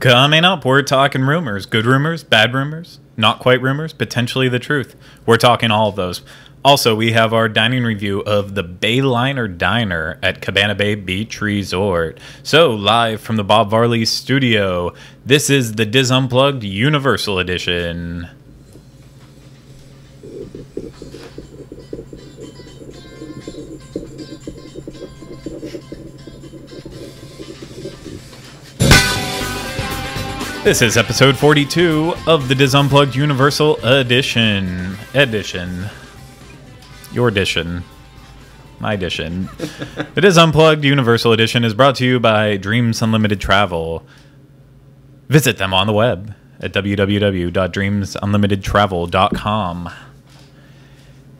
Coming up, we're talking rumors. Good rumors, bad rumors, not quite rumors, potentially the truth. We're talking all of those. Also, we have our dining review of the Bayliner Diner at Cabana Bay Beach Resort. So, live from the Bob Varley studio, this is the DIS Unplugged Universal Edition. This is episode 42 of the DIS Unplugged Universal Edition. Edition. Your edition. My edition. the DIS Unplugged Universal Edition is brought to you by Dreams Unlimited Travel. Visit them on the web at www.dreamsunlimitedtravel.com.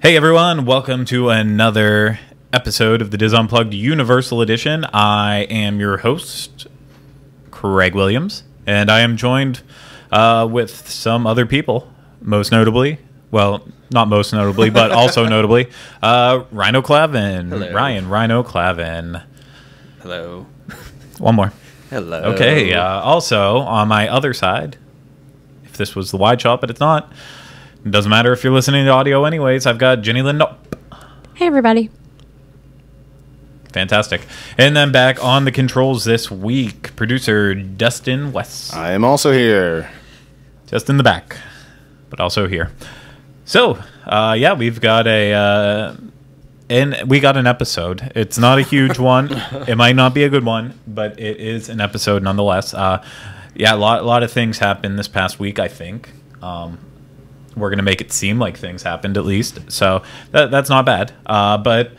Hey everyone, welcome to another episode of the DIS Unplugged Universal Edition. I am your host, Craig Williams, and I am joined uh, with some other people, most notably, well, not most notably, but also notably, uh, Rhino Clavin. Hello. Ryan, Rhino Clavin. Hello. One more. Hello. Okay. Uh, also, on my other side, if this was the wide shot, but it's not, it doesn't matter if you're listening to audio anyways, I've got Jenny Lindop. Hey, everybody. Fantastic. And then back on the controls this week, producer Dustin West. I am also here. just in the back, but also here. So, uh, yeah, we've got a, uh, and we got an episode. It's not a huge one. It might not be a good one, but it is an episode nonetheless. Uh, yeah, a lot, a lot of things happened this past week. I think um, we're gonna make it seem like things happened at least. So that, that's not bad. Uh, but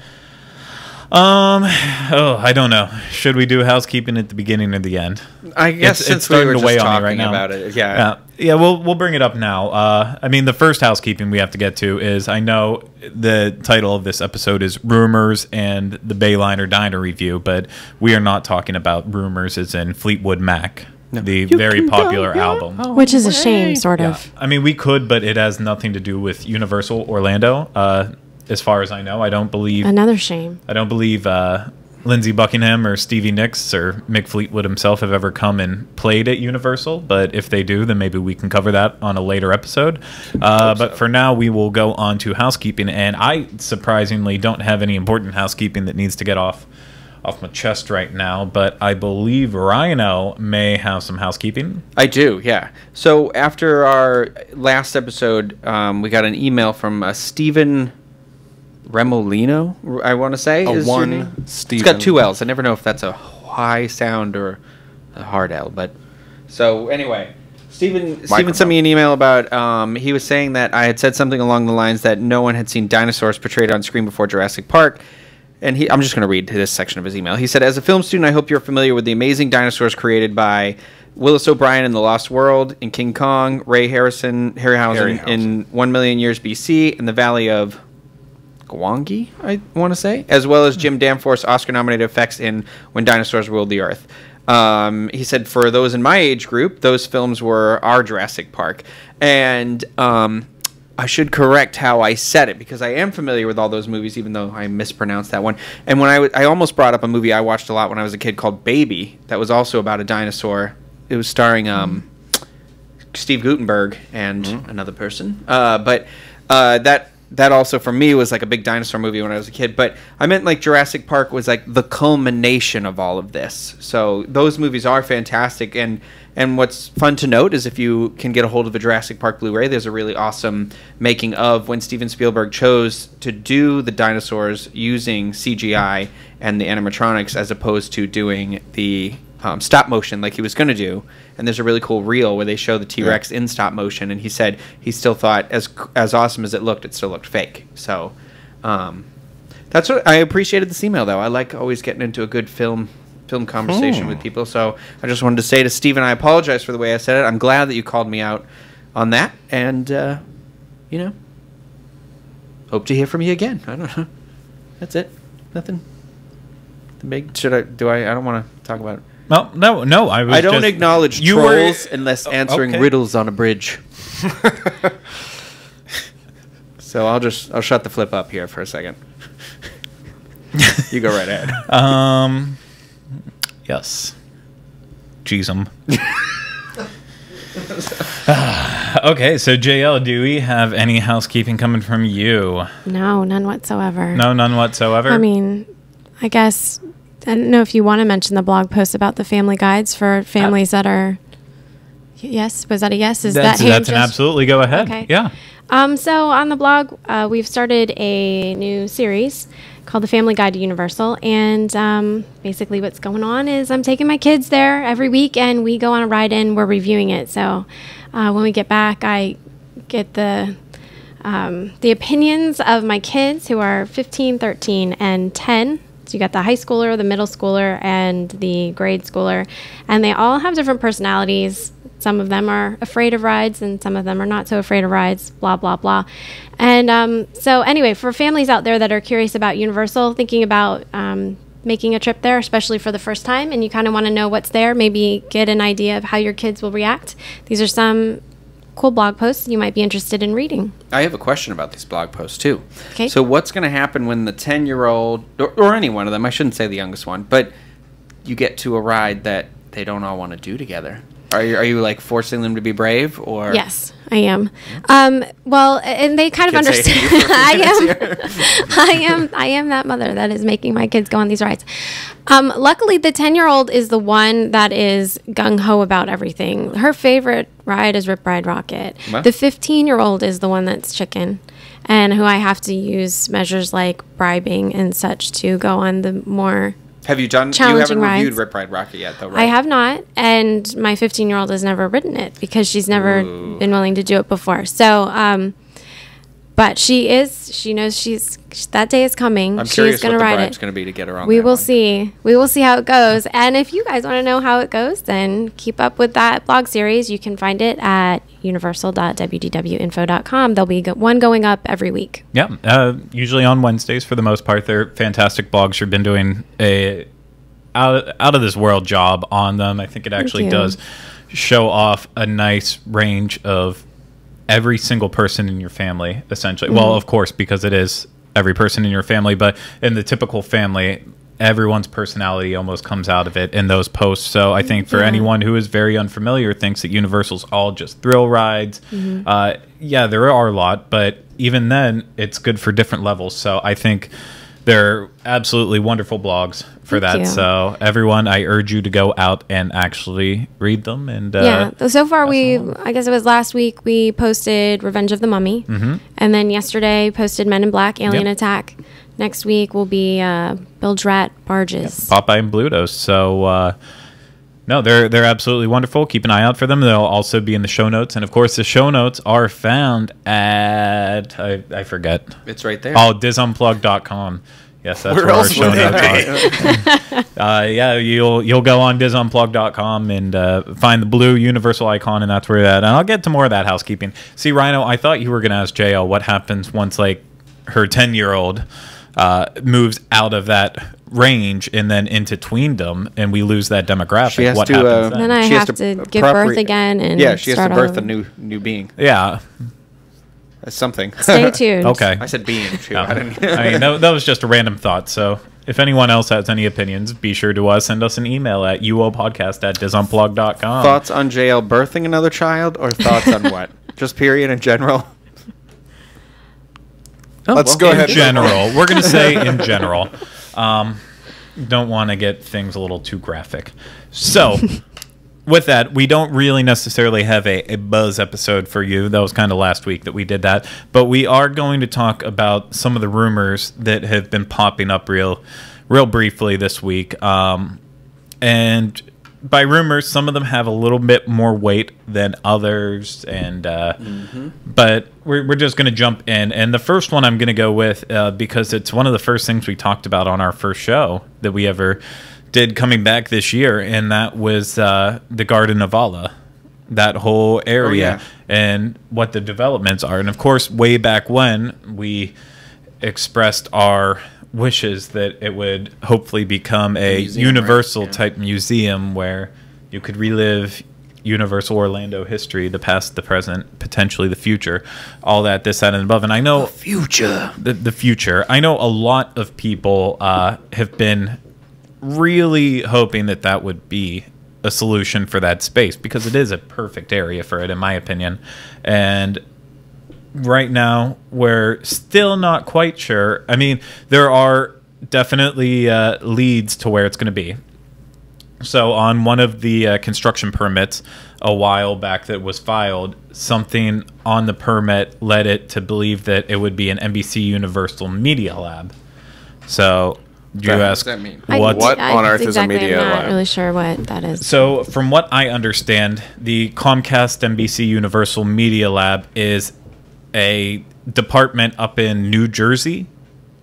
um, oh, I don't know. Should we do housekeeping at the beginning or the end? I guess It's- since it's starting we were to just weigh on me talking right now. about it, yeah. Yeah, yeah. We'll we'll bring it up now. Uh, I mean, the first housekeeping we have to get to is I know the title of this episode is rumors and the Bayliner Diner review, but we are not talking about rumors as in Fleetwood Mac, the very popular album. Which is a shame, sort Yeah, of. I mean, we could, but it has nothing to do with Universal Orlando. Uh, as far as I know, I don't believe Another shame. I don't believe uh, Lindsey Buckingham or Stevie Nicks or Mick Fleetwood himself have ever come and played at Universal. But if they do, then maybe we can cover that on a later episode. Uh, but for now, we will go on to housekeeping. And I surprisingly don't have any important housekeeping that needs to get off off my chest right now. But I believe Rhino may have some housekeeping. I do, yeah. So after our last episode, um, we got an email from uh, Stephen Remolino, I want to say. A one name? It's got two L's. I never know if that's a high sound or a hard L. But so anyway, Stephen Stephen sent me an email about. Um, he was saying that I had said something along the lines that no one had seen dinosaurs portrayed on screen before Jurassic Park. And he, I'm just going to read this section of his email. He said, "As a film student, I hope you're familiar with the amazing dinosaurs created by Willis O'Brien in The Lost World, in King Kong, Ray Harrison, Harryhausen, Harryhausen. in One Million Years BC, in the Valley of Gwangi, I want to say, as well as Jim Danforth's Oscar-nominated effects in When Dinosaurs Ruled the Earth. Um, he said, for those in my age group, those films were our Jurassic Park, and um, I should correct how I said it because I am familiar with all those movies, even though I mispronounced that one. And when I w- I almost brought up a movie I watched a lot when I was a kid called Baby, that was also about a dinosaur. It was starring um, Steve Guttenberg and another person. Uh, but uh, that that also for me was like a big dinosaur movie when I was a kid. But I meant like Jurassic Park was like the culmination of all of this. So those movies are fantastic. And and what's fun to note is if you can get a hold of a Jurassic Park Blu-ray, there's a really awesome making of when Steven Spielberg chose to do the dinosaurs using CGI and the animatronics as opposed to doing the um, stop motion like he was going to do. And there's a really cool reel where they show the T Rex in stop motion, and he said he still thought as as awesome as it looked, it still looked fake. So um, that's what I appreciated this email though. I like always getting into a good film film conversation with people. So I just wanted to say to Steven, I apologize for the way I said it. I'm glad that you called me out on that, and uh, you know, hope to hear from you again. I don't know. That's it. Nothing. The big should I do I? I don't want to talk about it. No, no, no. I was I don't just- acknowledge you were- trolls unless Oh, answering okay. riddles on a bridge. so I'll just I'll shut the flip up here for a second. you go right ahead. Um, yes. Jeez 'em. Okay, so JL, do we have any housekeeping coming from you? No, none whatsoever. No, none whatsoever. I mean, I guess I don't know if you want to mention the blog post about the family guides for families that are. Yes, was that a yes? Is that's, that that's an absolutely go ahead. Okay. Yeah. Um, so on the blog, uh, we've started a new series called The Family Guide to Universal, and um, basically what's going on is I'm taking my kids there every week, and we go on a ride in. We're reviewing it. So uh, when we get back, I get the um, the opinions of my kids who are 15, 13, and 10. So you got the high schooler, the middle schooler, and the grade schooler, and they all have different personalities. Some of them are afraid of rides, and some of them are not so afraid of rides. Blah blah blah. And um, so anyway, for families out there that are curious about Universal, thinking about um, making a trip there, especially for the first time, and you kind of want to know what's there, maybe get an idea of how your kids will react. These are some cool blog posts you might be interested in reading. I have a question about these blog posts too. Okay. So what's going to happen when the ten-year-old, or, or any one of them? I shouldn't say the youngest one, but you get to a ride that they don't all want to do together. Are you, are you like forcing them to be brave, or Yes, I am. Um, well, and they kind of Kids understand. you for a few I am. I am. I am that mother that is making my kids go on these rides. Um, luckily, the ten-year-old is the one that is gung ho about everything. Her favorite ride is Rip Ride Rocket. Wow. The fifteen-year-old is the one that's chicken, and who I have to use measures like bribing and such to go on the more have you done? You haven't reviewed. Rip Ride Rocket yet, though, right? I have not, and my 15 year old has never ridden it because she's never Ooh. been willing to do it before. So, um, but she is. She knows she's that day is coming. I'm she's curious going what to the ride bribe's it. going to be to get her on. We will one. see. We will see how it goes. And if you guys want to know how it goes, then keep up with that blog series. You can find it at universal.wdwinfo.com. There'll be one going up every week. Yeah, uh, usually on Wednesdays for the most part. They're fantastic blogs. You've been doing a out out of this world job on them. I think it actually does show off a nice range of every single person in your family, essentially. Well, of course, because it is every person in your family, but in the typical family. Everyone's personality almost comes out of it in those posts. So I think for Yeah. anyone who is very unfamiliar, thinks that Universal's all just thrill rides. Uh, yeah, there are a lot, but even then, it's good for different levels. So I think they're absolutely wonderful blogs for Thank that. you. So everyone, I urge you to go out and actually read them. And uh, yeah. So far, we, I guess it was last week, we posted Revenge of the Mummy. Mm-hmm. And then yesterday, posted Men in Black Alien Yep. Attack. Next week will be uh, Bilge Rat Barges. Popeye and Bluto. So uh, no, they're they're absolutely wonderful. Keep an eye out for them. They'll also be in the show notes, and of course, the show notes are found at I, I forget. It's right there. Oh, disunplug.com. Yes, that's Where where our show notes are. uh, yeah, you'll you'll go on disunplug.com and uh, find the blue universal icon, and that's where that. And I'll get to more of that housekeeping. See, Rhino, I thought you were going to ask JL what happens once like her ten year old uh, moves out of that range and then into tweendom, and we lose that demographic. She has what to, happens uh, then? Then I She has have to to, give birth again and yeah, she has to start all birth a new new being. yeah. That's something. Stay tuned. Okay. I said being too. No. I, didn't, I mean, that, that was just a random thought. So if anyone else has any opinions, be sure to uh, send us an email at uopodcast at disunplug.com. thoughts on JL birthing another child, or thoughts on what? Just period in general. Oh, Let's well, go in ahead. general. We're going to say in general. Um, don't want to get things a little too graphic. So, with that, we don't really necessarily have a, a buzz episode for you. That was kind of last week that we did that. But we are going to talk about some of the rumors that have been popping up real, real briefly this week. Um, and by rumors, some of them have a little bit more weight than others, and uh, but we're, we're just going to jump in. And the first one I'm going to go with uh, because it's one of the first things we talked about on our first show that we ever did coming back this year, and that was uh, the Garden of Allah, that whole area, yeah. and what the developments are. And of course, way back when we expressed our wishes that it would hopefully become a museum, right? universal Yeah. type museum where you could relive Universal Orlando history, the past, the present, potentially the future, all that, this, that, and above. And I know Future. the, the future. I know a lot of people uh, have been really hoping that that would be a solution for that space because it is a perfect area for it, in my opinion. And right now, we're still not quite sure. I mean, there are definitely uh, leads to where it's going to be. So, on one of the uh, construction permits a while back that was filed, something on the permit led it to believe that it would be an NBC Universal Media Lab. So, you What ask does that mean? I- What I- on earth is a exactly, media I'm not lab? really sure what that is. So, from what I understand, the Comcast NBC Universal Media Lab is a department up in New Jersey,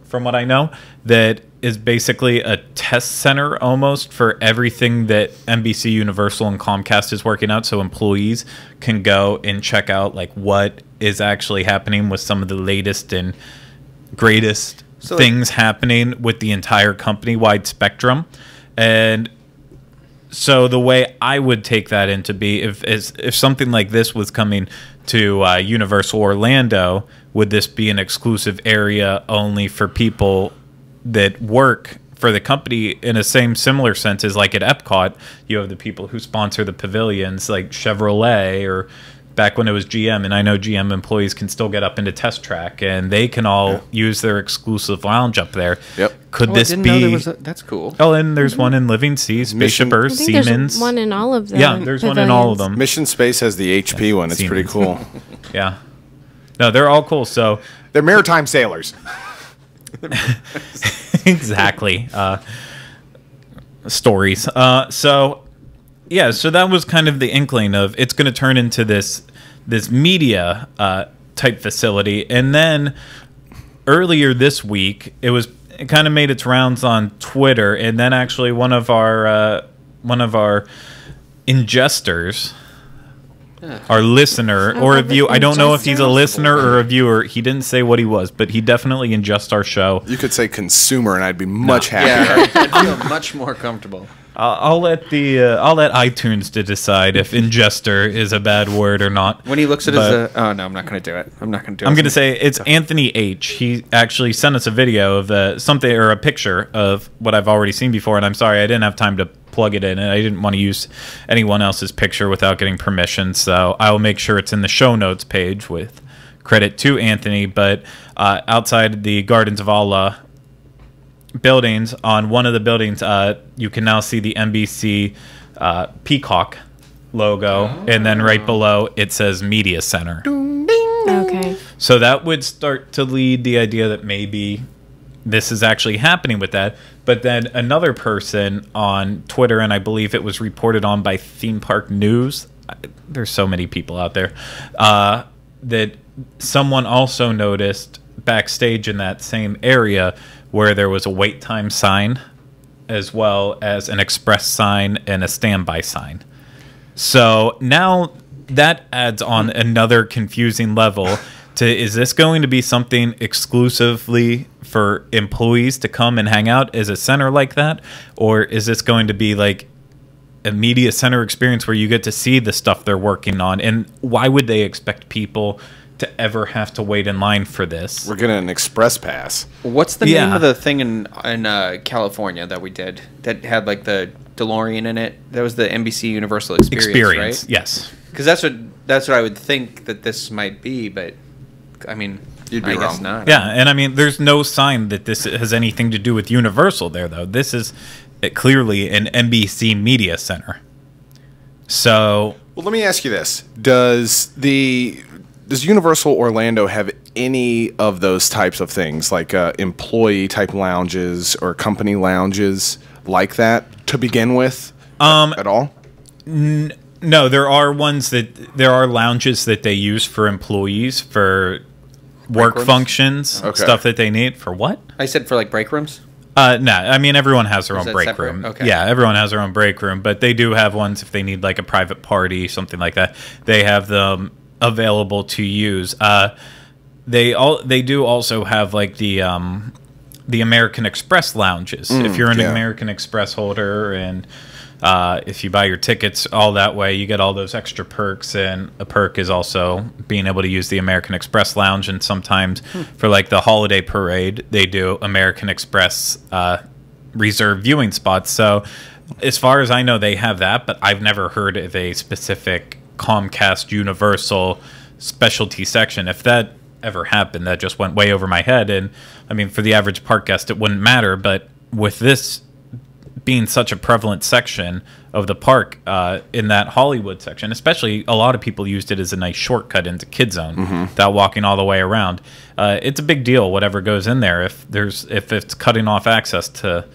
from what I know, that is basically a test center almost for everything that NBC Universal and Comcast is working out. So, employees can go and check out like what is actually happening with some of the latest and greatest So- things happening with the entire company wide spectrum. And so the way I would take that into be if is, if something like this was coming to uh, Universal Orlando, would this be an exclusive area only for people that work for the company in a same similar sense as like at Epcot, you have the people who sponsor the pavilions like Chevrolet or back when it was GM and I know GM employees can still get up into test track and they can all use their exclusive lounge up there. Yep. Could Oh, this didn't know there be a- that's cool. Oh, and there's one in Living Sea, Spaceship Mission- Earth, I think Siemens. there's one in all of them. yeah, there's one in all of them. Mission Space has the HP one. It's pretty cool. Yeah. No, they're all cool. So They're maritime sailors. exactly. Uh, stories. Uh, so yeah, so that was kind of the inkling of it's going to turn into this this media uh, type facility, and then earlier this week it was it kind of made its rounds on Twitter, and then actually one of our uh, one of our ingesters. Our listener or a love view. I don't know if he's a listener or a viewer. He didn't say what he was, but he definitely ingests our show. You could say consumer, and I'd be much happier. Yeah, I'd feel much more comfortable. I'll, I'll let the uh, I'll let iTunes to decide if ingester is a bad word or not. When he looks at But- his, uh, oh no, I'm not going to do it. I'm not going to do it. I'm gonna say it's Anthony H. He actually sent us a video of uh, something or a picture of what I've already seen before, and I'm sorry I didn't have time to plug it in, and I didn't want to use anyone else's picture without getting permission. So I will make sure it's in the show notes page with credit to Anthony. But uh, outside the Gardens of Allah buildings, on one of the buildings, uh, you can now see the NBC uh, Peacock logo, and then right below it says Media Center. Okay. So that would start to lead the idea that maybe this is actually happening with that. But then another person on Twitter, and I believe it was reported on by Theme Park News. There's so many people out there uh, that someone also noticed backstage in that same area where there was a wait time sign, as well as an express sign and a standby sign. So now that adds on another confusing level to is this going to be something exclusively for employees to come and hang out as a center like that or is this going to be like a media center experience where you get to see the stuff they're working on and why would they expect people to ever have to wait in line for this We're getting an express pass. What's the name Yeah. of the thing in in uh, California that we did that had like the DeLorean in it? That was the NBC Universal Experience, experience right? yes Because that's what that's what I would think that this might be, but I mean, You'd be I guess wrong. not. Yeah, and I mean, there's no sign that this has anything to do with Universal there, though. This is uh, clearly an NBC media center. So, Well, let me ask you this: Does the does Universal Orlando have any of those types of things, like uh, employee type lounges or company lounges like that, to begin with? Um, at all? no, there are ones that there are lounges that they use for employees for work functions, Okay. stuff that they need for what? I said for like break rooms. Uh, no, I mean everyone has their Is own break separate? room. Okay. Yeah, everyone has their own break room, but they do have ones if they need like a private party, something like that. They have them available to use. Uh, they all they do also have like the um, the American Express lounges. if you're an yeah. American Express holder and uh, if you buy your tickets all that way, you get all those extra perks. And a perk is also being able to use the American Express lounge. And sometimes for like the holiday parade, they do American Express uh, reserve viewing spots. So as far as I know, they have that, but I've never heard of a specific Comcast Universal specialty section. If that ever happened, that just went way over my head. And I mean, for the average park guest, it wouldn't matter. But with this being such a prevalent section of the park uh, in that Hollywood section, especially a lot of people used it as a nice shortcut into Kid Zone without walking all the way around. Uh, it's a big deal, whatever goes in there, if there's if it's cutting off access to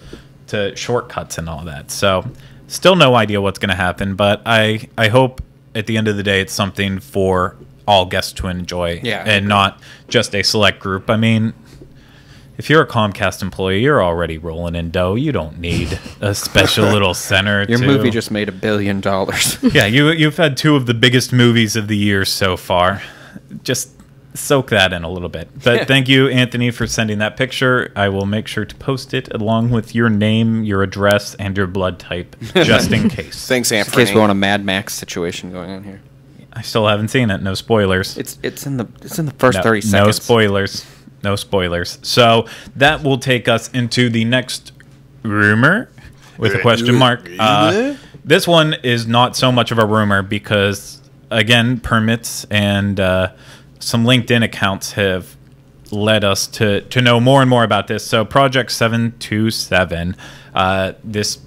to shortcuts and all that. So, still no idea what's going to happen, but I I hope at the end of the day it's something for all guests to enjoy Yeah, and not just a select group. I mean, if you're a Comcast employee, you're already rolling in dough. You don't need a special little center. Your to- movie just made a billion dollars. yeah. You you've had two of the biggest movies of the year so far. Just soak that in a little bit. But thank you, Anthony, for sending that picture. I will make sure to post it along with your name, your address, and your blood type, just in case. Thanks, Anthony. Just in Anthony. case we want a Mad Max situation going on here. I still haven't seen it. No spoilers. It's it's in the it's in the first no, thirty no spoilers. No spoilers. So that will take us into the next rumor with a question mark. Uh, this one is not so much of a rumor because, again, permits and uh, some LinkedIn accounts have led us to, to know more and more about this. So, Project 727, uh, this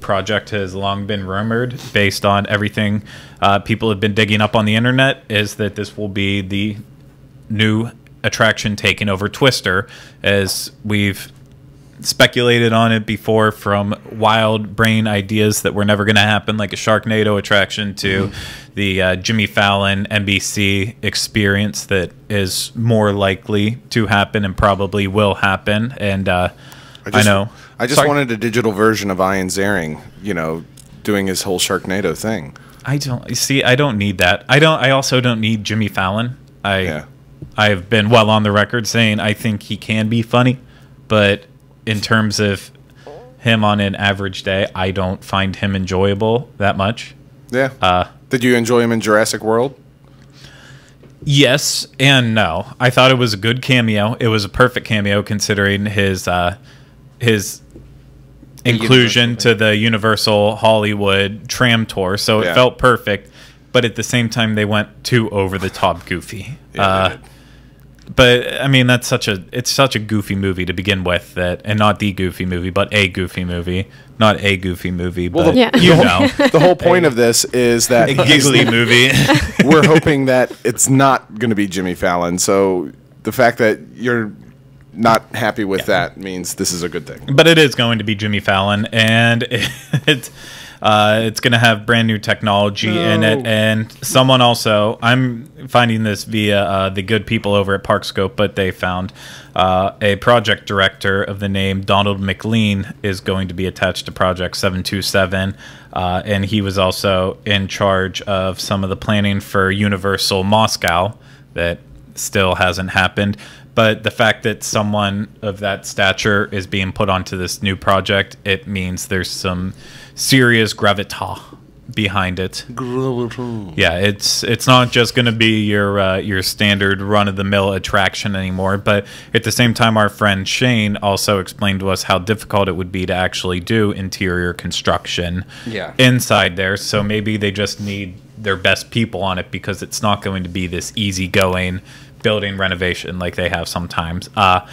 project has long been rumored based on everything uh, people have been digging up on the internet, is that this will be the new attraction taking over Twister, as we've speculated on it before from wild brain ideas that were never going to happen, like a Sharknado attraction, to the uh, Jimmy Fallon NBC experience that is more likely to happen and probably will happen. And uh, I, just, know. I just Sorry. wanted a digital version of Ian Ziering, you know, doing his whole Sharknado thing. I don't see. I don't need that. I don't. I also don't need Jimmy Fallon. I Yeah. I've been well on the record saying I think he can be funny, but in terms of him on an average day, I don't find him enjoyable that much. Yeah. Uh, Did you enjoy him in Jurassic World? Yes and no. I thought it was a good cameo. It was a perfect cameo considering his uh, his inclusion to the Universal Hollywood tram tour. So it Yeah. felt perfect, but at the same time they went too over the top goofy. Yeah, uh. But I mean that's such a it's such a goofy movie to begin with that and not the goofy movie, but a goofy movie. Not a goofy movie, but the- Yeah. you know. The whole point of this is that a giggly movie. we're hoping that it's not going to be Jimmy Fallon. So the fact that you're not happy with that means this is a good thing. but it is going to be Jimmy Fallon, and it, uh, it's going to have brand new technology in it. And someone also, I'm finding this via uh, the good people over at Parkscope, but they found uh, a project director of the name Donald McLean is going to be attached to Project 727. Uh, and he was also in charge of some of the planning for Universal Moscow that still hasn't happened. But the fact that someone of that stature is being put onto this new project, it means there's some serious gravitas behind it. Yeah, it's it's not just going to be your uh, your standard run of the mill attraction anymore. But at the same time, our friend Shane also explained to us how difficult it would be to actually do interior construction Yeah. inside there. So maybe they just need their best people on it because it's not going to be this easygoing building renovation like they have sometimes. Uh,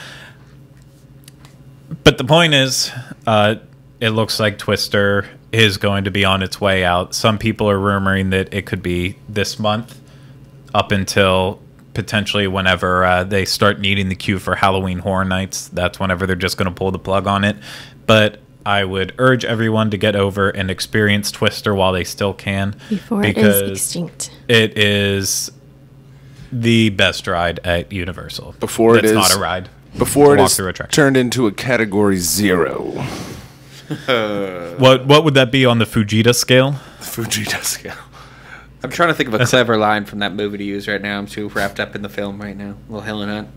but the point is, uh, it looks like Twister is going to be on its way out. Some people are rumoring that it could be this month, up until potentially whenever uh, they start needing the queue for Halloween Horror Nights. That's whenever they're just going to pull the plug on it. But I would urge everyone to get over and experience Twister while they still can, Before it because extinct. it is the best ride at Universal. Before it it's is- not a ride. Before it Walk is through attraction. turned into a category zero. What what would that be on the Fujita scale? Fujita scale. I'm trying to think of a clever line from that movie to use right now. I'm too wrapped up in the film right now. Little Helen Hunt.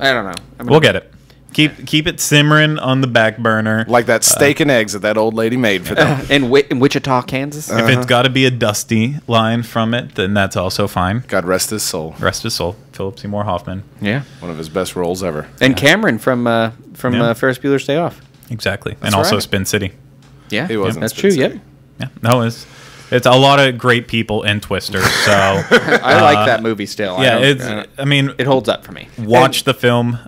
I don't know. I'm We'll get it. Keep keep it simmering on the back burner. Like that steak and eggs that that old lady made for them. in, Wi- in Wichita, Kansas. If it's got to be a dusty line from it, then that's also fine. God rest his soul. Rest his soul, Philip Seymour Hoffman. yeah. One of his best roles ever. And Cameron from uh, from Yeah. uh, Ferris Bueller's Day Off. Exactly, That's and also right. Spin City. Yeah, He wasn't That's Spin true. City. Yeah, Yeah, no, it's it's a lot of great people in Twister. So I like that movie still. Yeah, don't- it's. uh, I mean, it holds up for me. watch the film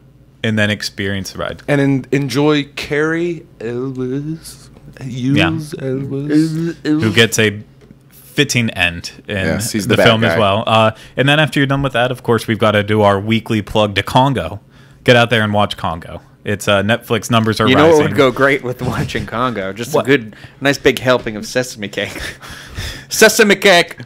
and then experience the ride. And en- enjoy Cary Elwes. Use Elwes. Who gets a fitting end in Yes, he's the, the bad film as well. Uh, and then after you're done with that, of course, we've got to do our weekly plug to Congo. Get out there and watch Congo. It's uh, Netflix numbers are You know rising. what would go great with watching Congo? Just What? a good, nice big helping of sesame cake. sesame cake.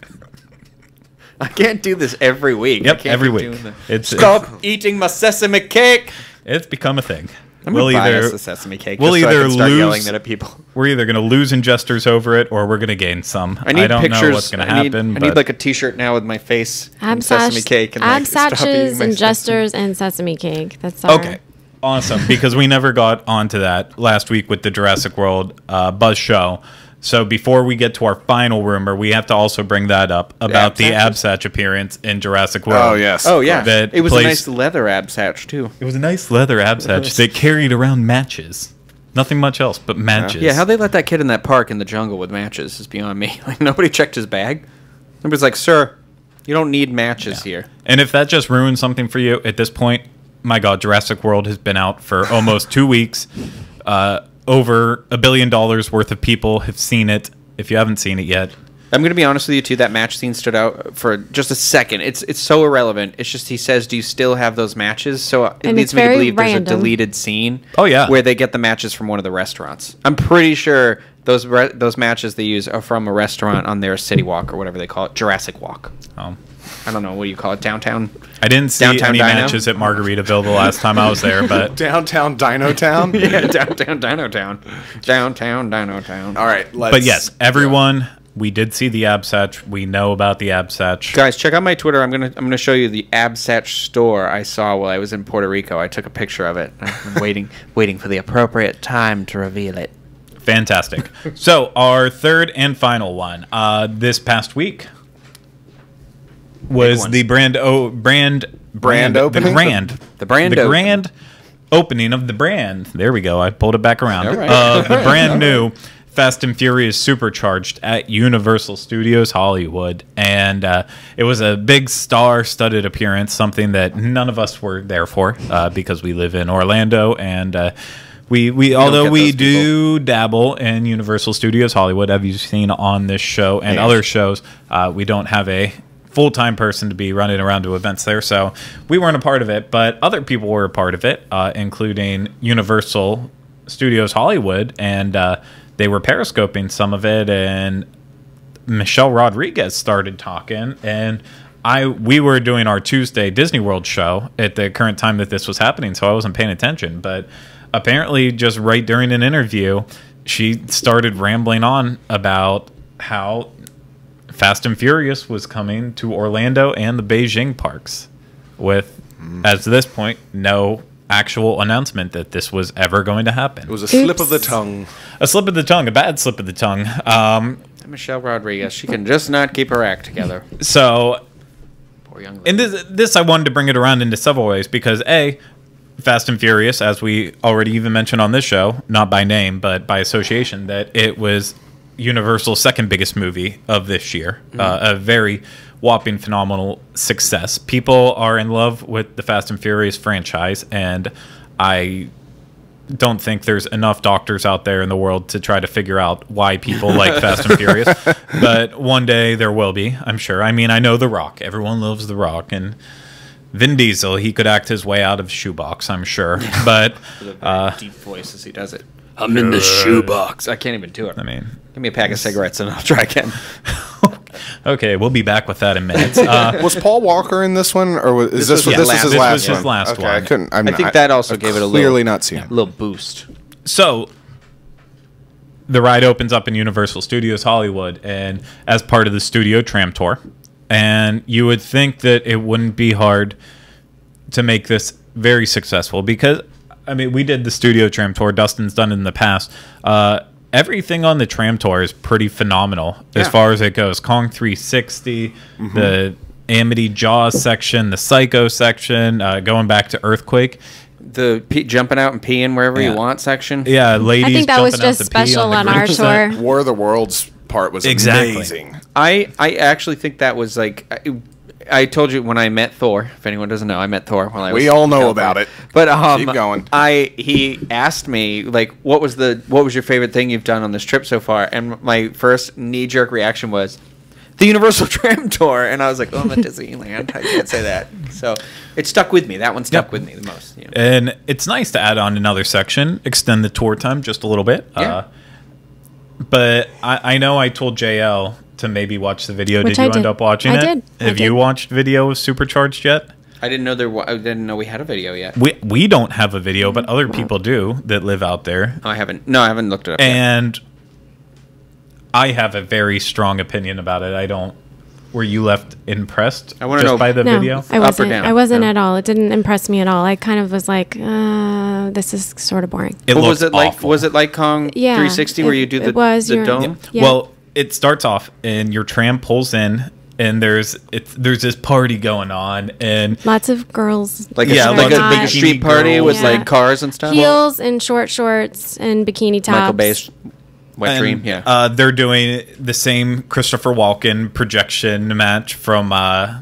I can't do this every week. I Yep, can't every week. doing the- It's Stop eating my sesame cake. it's become a thing. I'm we'll gonna buy us either a sesame cake. we'll just so I either can start lose- yelling at people. we're either going to lose ingesters over it or we're going to gain some. I need don't pictures. know what's going to I need, happen. I need like a T-shirt now with my face Ab and sesame cake and ab like, stop eating and sesame- jesters and sesame cake. That's our, Okay. Awesome. Because we never got onto that last week with the Jurassic World uh, Buzz show. So before we get to our final rumor, we have to also bring that up about the Absatch appearance in Jurassic World. Oh, yes. Oh yeah, That it was place- a nice leather absatch too. It was a nice leather Absatch that carried around matches. Nothing much else but matches. Yeah, how they let that kid in that park in the jungle with matches is beyond me. Like nobody checked his bag. Nobody's like, "Sir, you don't need matches here." And if that just ruins something for you at this point, my God, Jurassic World has been out for almost two weeks. Uh, over a billion dollars worth of people have seen it. If you haven't seen it yet, I'm gonna be honest with you too. That match scene stood out for just a second. It's it's so irrelevant. It's just he says, "Do you still have those matches?" So it And leads me to very believe there's a deleted scene. Oh, yeah. where they get the matches from one of the restaurants. I'm pretty sure those re- those matches they use are from a restaurant on their city walk or whatever they call it, Jurassic Walk. um, I don't know what do you call it, downtown. I didn't see Downtown any Dino? matches at Margaritaville the last time I was there, but Downtown Dino Town. yeah, downtown Dino Town, downtown Dino Town. All right. Let's, but yes, everyone, we did see the Absatch. We know about the Absatch. Guys, check out my Twitter. I'm gonna I'm gonna show you the Absatch store I saw while I was in Puerto Rico. I took a picture of it. I'm waiting waiting for the appropriate time to reveal it. Fantastic. so our third and final one, uh, this past week was the brand o- brand Brand the opening? brand The brand the opening. grand opening of the brand. There we go. I pulled it back around. All right. Uh, the brand new Fast and Furious Supercharged at Universal Studios Hollywood, and uh, it was a big star-studded appearance. Something that none of us were there for uh, because we live in Orlando and. Uh, we, we although we do dabble in Universal Studios Hollywood, as you've seen on this show and Yeah. other shows, uh, we don't have a full time person to be running around to events there. So we weren't a part of it, but other people were a part of it, uh, including Universal Studios Hollywood, and uh, they were periscoping some of it. And Michelle Rodriguez started talking, and I we were doing our Tuesday Disney World show at the current time that this was happening, so I wasn't paying attention. But apparently, just right during an interview, she started rambling on about how Fast and Furious was coming to Orlando and the Beijing parks, with as to this point no actual announcement that this was ever going to happen. It was a slip of the tongue. a slip of the tongue, a bad slip of the tongue. Um, Michelle Rodriguez, she can just not keep her act together. so Poor young lady. And this, this I wanted to bring it around into several ways because a Fast and Furious, as we already even mentioned on this show, not by name but by association, that it was Universal's second biggest movie of this year. Uh, a very whopping, phenomenal success. People are in love with the Fast and Furious franchise, and I don't think there's enough doctors out there in the world to try to figure out why people like Fast and Furious. But one day there will be, I'm sure. I mean, I know The Rock. Everyone loves The Rock. And Vin Diesel, he could act his way out of shoebox, I'm sure. But, a uh, deep voice as he does it. I'm in the shoebox. I can't even do it. I mean, Give me a pack of cigarettes and I'll try again. okay, we'll be back with that in minutes. Uh, Was Paul Walker in this one, or was, is This this was this, his was his last- last was his one? last okay, I couldn't. I'm I think not- that also I've gave it a clearly little- not seen. A little boost. so the ride opens up in Universal Studios Hollywood and as part of the studio tram tour. And you would think that it wouldn't be hard to make this very successful because I mean we did the studio tram tour. Dustin's done it in the past. Uh, everything on the tram tour is pretty phenomenal as far as it goes. Kong 360, the Amity Jaws section, the Psycho section, uh, going back to Earthquake. the pee, jumping out and peeing wherever Yeah. you want section. Yeah, ladies. I think that was jumping out just to pee special the on our tour. War of the Worlds part was Exactly. amazing. I I actually think that was like I, I told you when I met Thor. If anyone doesn't know, I met Thor when I was. We all know about it. But um, Keep going. I he asked me like, what was the what was your favorite thing you've done on this trip so far? And my first knee jerk reaction was. The Universal Tram Tour, and I was like, "Oh, I'm at Disneyland. I can't say that." So it stuck with me. That one stuck Yep. with me the most. You know? And it's nice to add on another section, extend the tour time just a little bit. Yeah. Uh, but I, I know I told JL to maybe watch the video. Which did you I end did. up watching I it? did. I Have did. you watched video of Supercharged yet? I didn't know there. wa- I didn't know we had a video yet. We we don't have a video, but other people do that live out there. Oh, I haven't. No, I haven't looked it up. yet. And I have a very strong opinion about it. I don't. Were you left impressed I wanna just know- by the no, video? I or wasn't. down? I wasn't No. at all. It didn't impress me at all. I kind of was like, uh, this is sort of boring. It What was looked it like? awful. Was it like Kong Yeah, 360 where you do the, it was, the you're- dome? Yeah. Well, it starts off and your tram pulls in and there's it's there's this party going on and Lots of girls. Like a, Yeah, like lots a of big bikini street party with girls. like cars and stuff. heels and short shorts and bikini tops. Michael Bay's Wet and, Dream. Yeah. uh, they're doing the same Christopher Walken projection match from uh,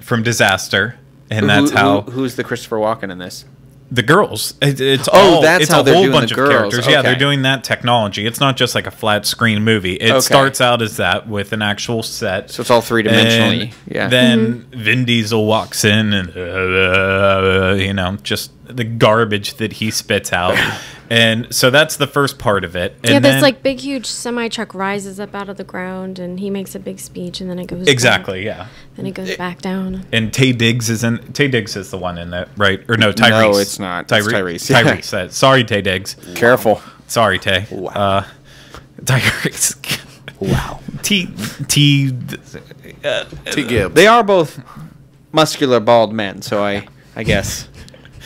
from Disaster, and that's Who- how who- who's the Christopher Walken in this? The girls. It, it's Oh, all, that's it's how a they're whole doing bunch the of girls. characters. Yeah, they're doing that technology. It's not just like a flat screen movie. It Okay. starts out as that with an actual set. So it's all three-dimensionally, yeah. Then Vin Diesel walks in and uh, you know just the garbage that he spits out, and so that's the first part of it. And yeah, this then- like big, huge semi truck rises up out of the ground, and he makes a big speech, and then it goes exactly yeah. Back, then it goes back down. And Taye Diggs is in. Taye Diggs is the one in that, right? Or no, Tyrese. No, it's not. It's Tyrese. Tyrese. uh, sorry, Taye Diggs. Careful. Sorry, Taye. Wow. Uh, Tyrese. Wow. T T. Uh, T. Gibbs. They are both muscular bald men, so I I guess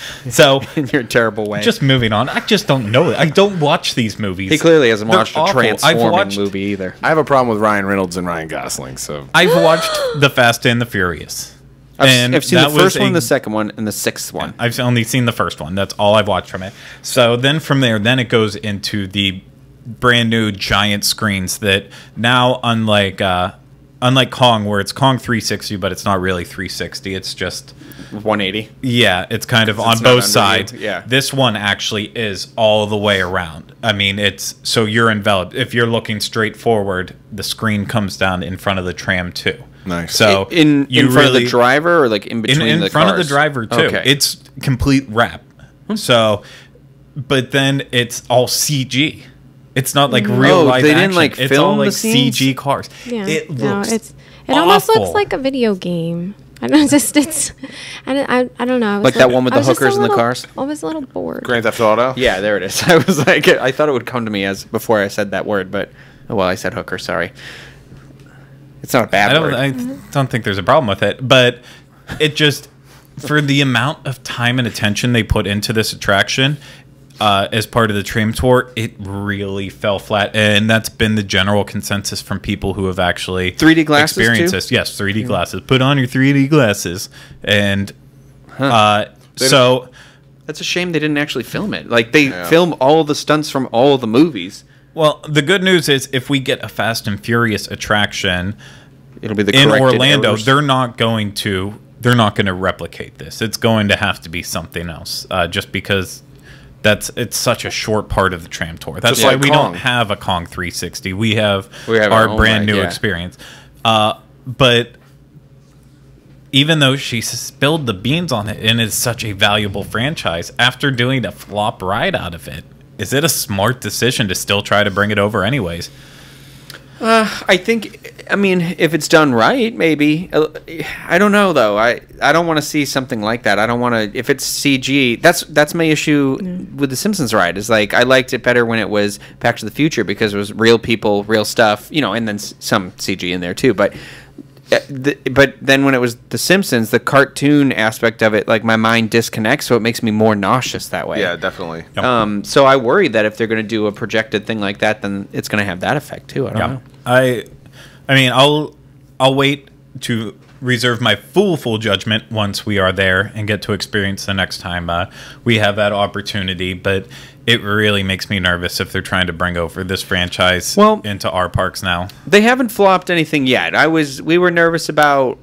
so in your terrible way. just moving on. I just don't know it. I don't watch these movies. he clearly hasn't They're watched a awful. I've transforming watched- movie either. I have a problem with Ryan Reynolds and Ryan Gosling. So I've watched The Fast and the Furious. I've, and I've seen that the was first one, a- the second one, and the sixth one. I've only seen the first one. That's all I've watched from it. So then from there, then it goes into the brand new giant screens that now, unlike uh, unlike Kong, where it's Kong 360, but it's not really 360. It's just 180. yeah, it's kind of on both under you, sides. yeah. This one actually is all the way around. I mean, it's so you're enveloped. If you're looking straight forward, the screen comes down in front of the tram too. Nice. So in you in front of really- the driver or like in in, between in the front of the driver too. Okay. It's complete wrap. Hmm. So, but then it's all CG. It's not like mm-hmm. real Oh, live they didn't, action. like, it's film all the like scenes? CG cars. Yeah, It no, it's it almost looks like a video game. I don't just it's I I, I don't know. I was Like that one with the was just a hookers and the cars? I was a little bored. Grand Theft Auto. Yeah, there it is. I was like, I thought it would come to me as before I said that word, but oh well, I said hooker. Sorry. It's not a bad I don't. word. I mm-hmm. don't think there's a problem with it, but it just for the amount of time and attention they put into this attraction uh, as part of the tram tour, it really fell flat, and that's been the general consensus from people who have actually 3D glasses, experienced too? this. Yes, 3D glasses. Put on your 3D glasses, and uh, so That's a shame they didn't actually film it. Like they Yeah. film all the stunts from all the movies. well, the good news is if we get a Fast and Furious attraction. It'll be the in Orlando, errors. they're not going to they're not going to replicate this. It's going to have to be something else, uh, just because that's it's such a short part of the tram tour. That's Just why like we Kong. don't have a Kong 360. We have, We have our our brand new yeah. experience. Uh, but even though she spilled the beans on it and it's such a valuable franchise, after doing a flop ride out of it, is it a smart decision to still try to bring it over anyways? I think. I mean, if it's done right, maybe. Uh, I don't know though. I I don't want to see something like that. I don't want to. If it's CG, that's that's my issue with the Simpsons ride. Is like I liked it better when it was Back to the Future because it was real people, real stuff. You know, and then some CG in there too. But. uh, The, but then when it was The Simpsons, the cartoon aspect of it, like my mind disconnects, so it makes me more nauseous that way. Yeah, definitely. Yep. Um, so I worry that if they're going to do a projected thing like that, then it's going to have that effect too. I don't Yeah, know. I, I mean, I'll, I'll wait to reserve my full full judgment once we are there and get to experience the next time uh, we have that opportunity. But it really makes me nervous if they're trying to bring over this franchise Well- into our parks now. They haven't flopped anything yet. I was we were nervous about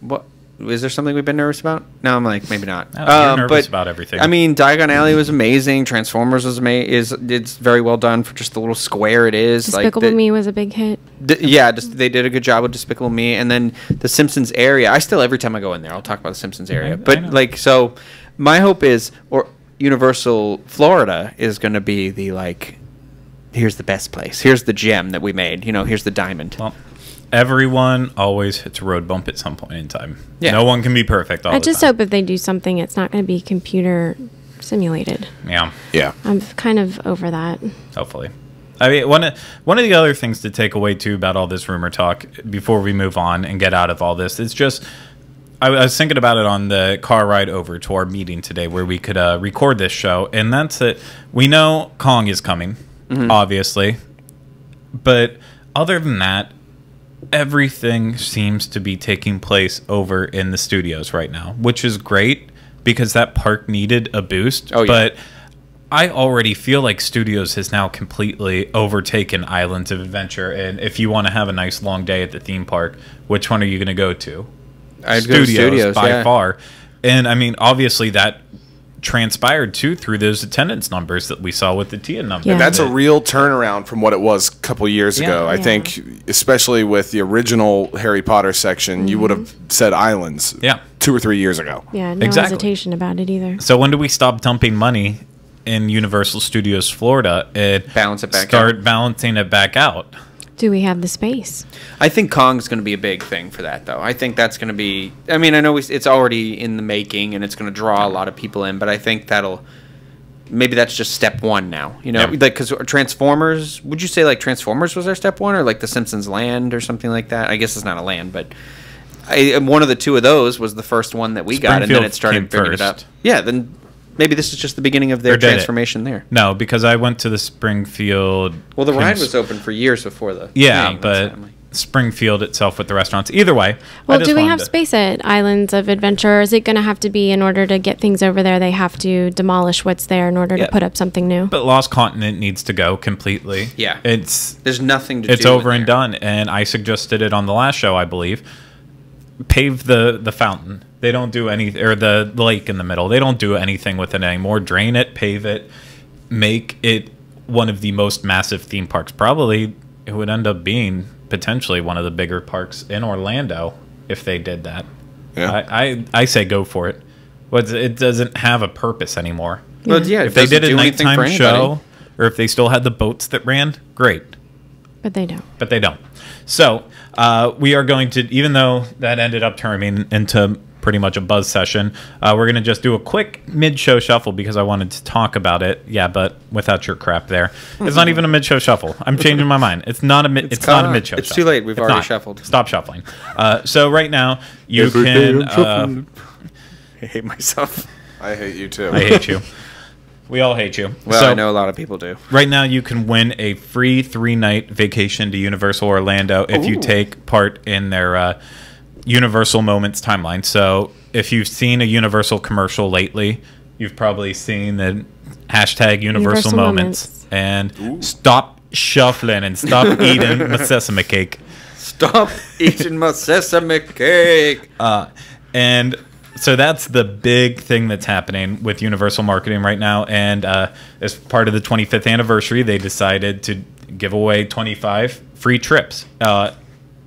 what is there something we've been nervous about? No, I'm like maybe not. Um, No, you're nervous about everything. I mean, Diagon Alley was amazing. Transformers was amazing. Is it's very well done for just the little square it is. Despicable like the- Me was a big hit. D- yeah, just, they did a good job with Despicable Me, and then the Simpsons area. I still every time I go in there, I'll talk about the Simpsons area. I but know. like, so my hope is, or Universal Florida is going to be the like, here's the best place. Here's the gem that we made. You know, here's the diamond. Well, everyone always hits a road bump at some point in time. Yeah. No one can be perfect all I the just time. hope if they do something, it's not going to be computer simulated. Yeah, Yeah. I'm kind of over that. hopefully. I mean, one of, one of the other things to take away too about all this rumor talk before we move on and get out of all this is just I, I was thinking about it on the car ride over to our meeting today where we could uh, record this show, and that's it. We know Kong is coming, obviously, but other than that, everything seems to be taking place over in the studios right now, which is great because that park needed a boost. Oh, yeah. But I already feel like Studios has now completely overtaken Islands of Adventure. And if you want to have a nice long day at the theme park, which one are you going to go to? I'd go to Studios, by yeah. far. And I mean, obviously that transpired too through those attendance numbers that we saw with the TIA number. Yeah. That's a real turnaround from what it was a couple years Yeah. ago. I Yeah. think, especially with the original Harry Potter section, you would have mm-hmm. said islands Yeah. two or three years ago. Yeah, no Exactly. hesitation about it either. So when do we stop dumping money in Universal Studios Florida and Balance it back start out. balancing it back out? Do we have the space? I think Kong's going to be a big thing for that, though. I think that's going to be. I mean, I know it's already in the making, and it's going to draw a lot of people in. But I think that'll maybe that's just step one now. You know, Yeah. like because Transformers. Would you say like Transformers was our step one, or like the Simpsons Land, or something like that? I guess it's not a land, but. I, one of the two of those was the first one that we got, and then it started came bringing it up. Yeah, then maybe this is just the beginning of their Or did it? transformation there. No, because I went to the Springfield. Well, the ride Cons- was open for years before the Yeah, thing, but. Springfield itself with the restaurants. Either way. I Well, just do we have to- space at Islands of Adventure? Or is it going to have to be in order to get things over there? They have to demolish what's there in order Yeah. to put up something new. But Lost Continent needs to go completely. Yeah. It's there's nothing to it's do. in over and there. done. And I suggested it on the last show, I believe. Pave the the fountain. They don't do any or the lake in the middle. They don't do anything with it anymore. Drain it, pave it, make it one of the most massive theme parks. Probably it would end up being potentially one of the bigger parks in Orlando if they did that. Yeah. I, I I say go for it. But it doesn't have a purpose anymore. Well, yeah, if they did a doesn't do anything for nighttime show, or if they still had the boats that ran, great But they don't. but they don't. So uh, we are going to, even though that ended up turning into pretty much a buzz session, uh, we're going to just do a quick mid-show shuffle because I wanted to talk about it. Yeah, but without your crap there, it's not even a mid-show shuffle. I'm changing my mind. It's not a mid. It's, not a gone. mid-show. It's shuffle. too late. We've It's already not. shuffled. Stop shuffling. Uh, so right now you Every day can. I'm Uh. I hate myself. I hate you too. I hate you. We all hate you. Well, So- I know a lot of people do. Right now, you can win a free three night vacation to Universal Orlando if you take part in their uh, Universal Moments timeline. So, if you've seen a Universal commercial lately, you've probably seen the hashtag Universal, Universal Moments. And stop shuffling and stop eating my sesame cake. Stop eating my sesame cake. Uh, and so that's the big thing that's happening with Universal Marketing right now. And uh, as part of the 25th anniversary, they decided to give away 25 free trips. Uh,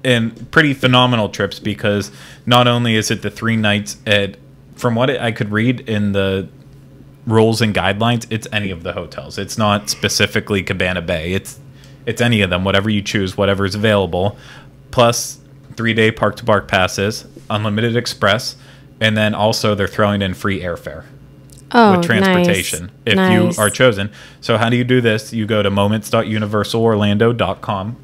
and pretty phenomenal trips because not only is it the three nights at, from what I could read in the rules and guidelines, it's any of the hotels. It's not specifically Cabana Bay. It's it's any of them, whatever you choose, whatever is available. Plus three day park to park passes, unlimited express, and then also they're throwing in free airfare Oh, with transportation nice. if Nice. you are chosen. So how do you do this? You go to moments.universalorlando.com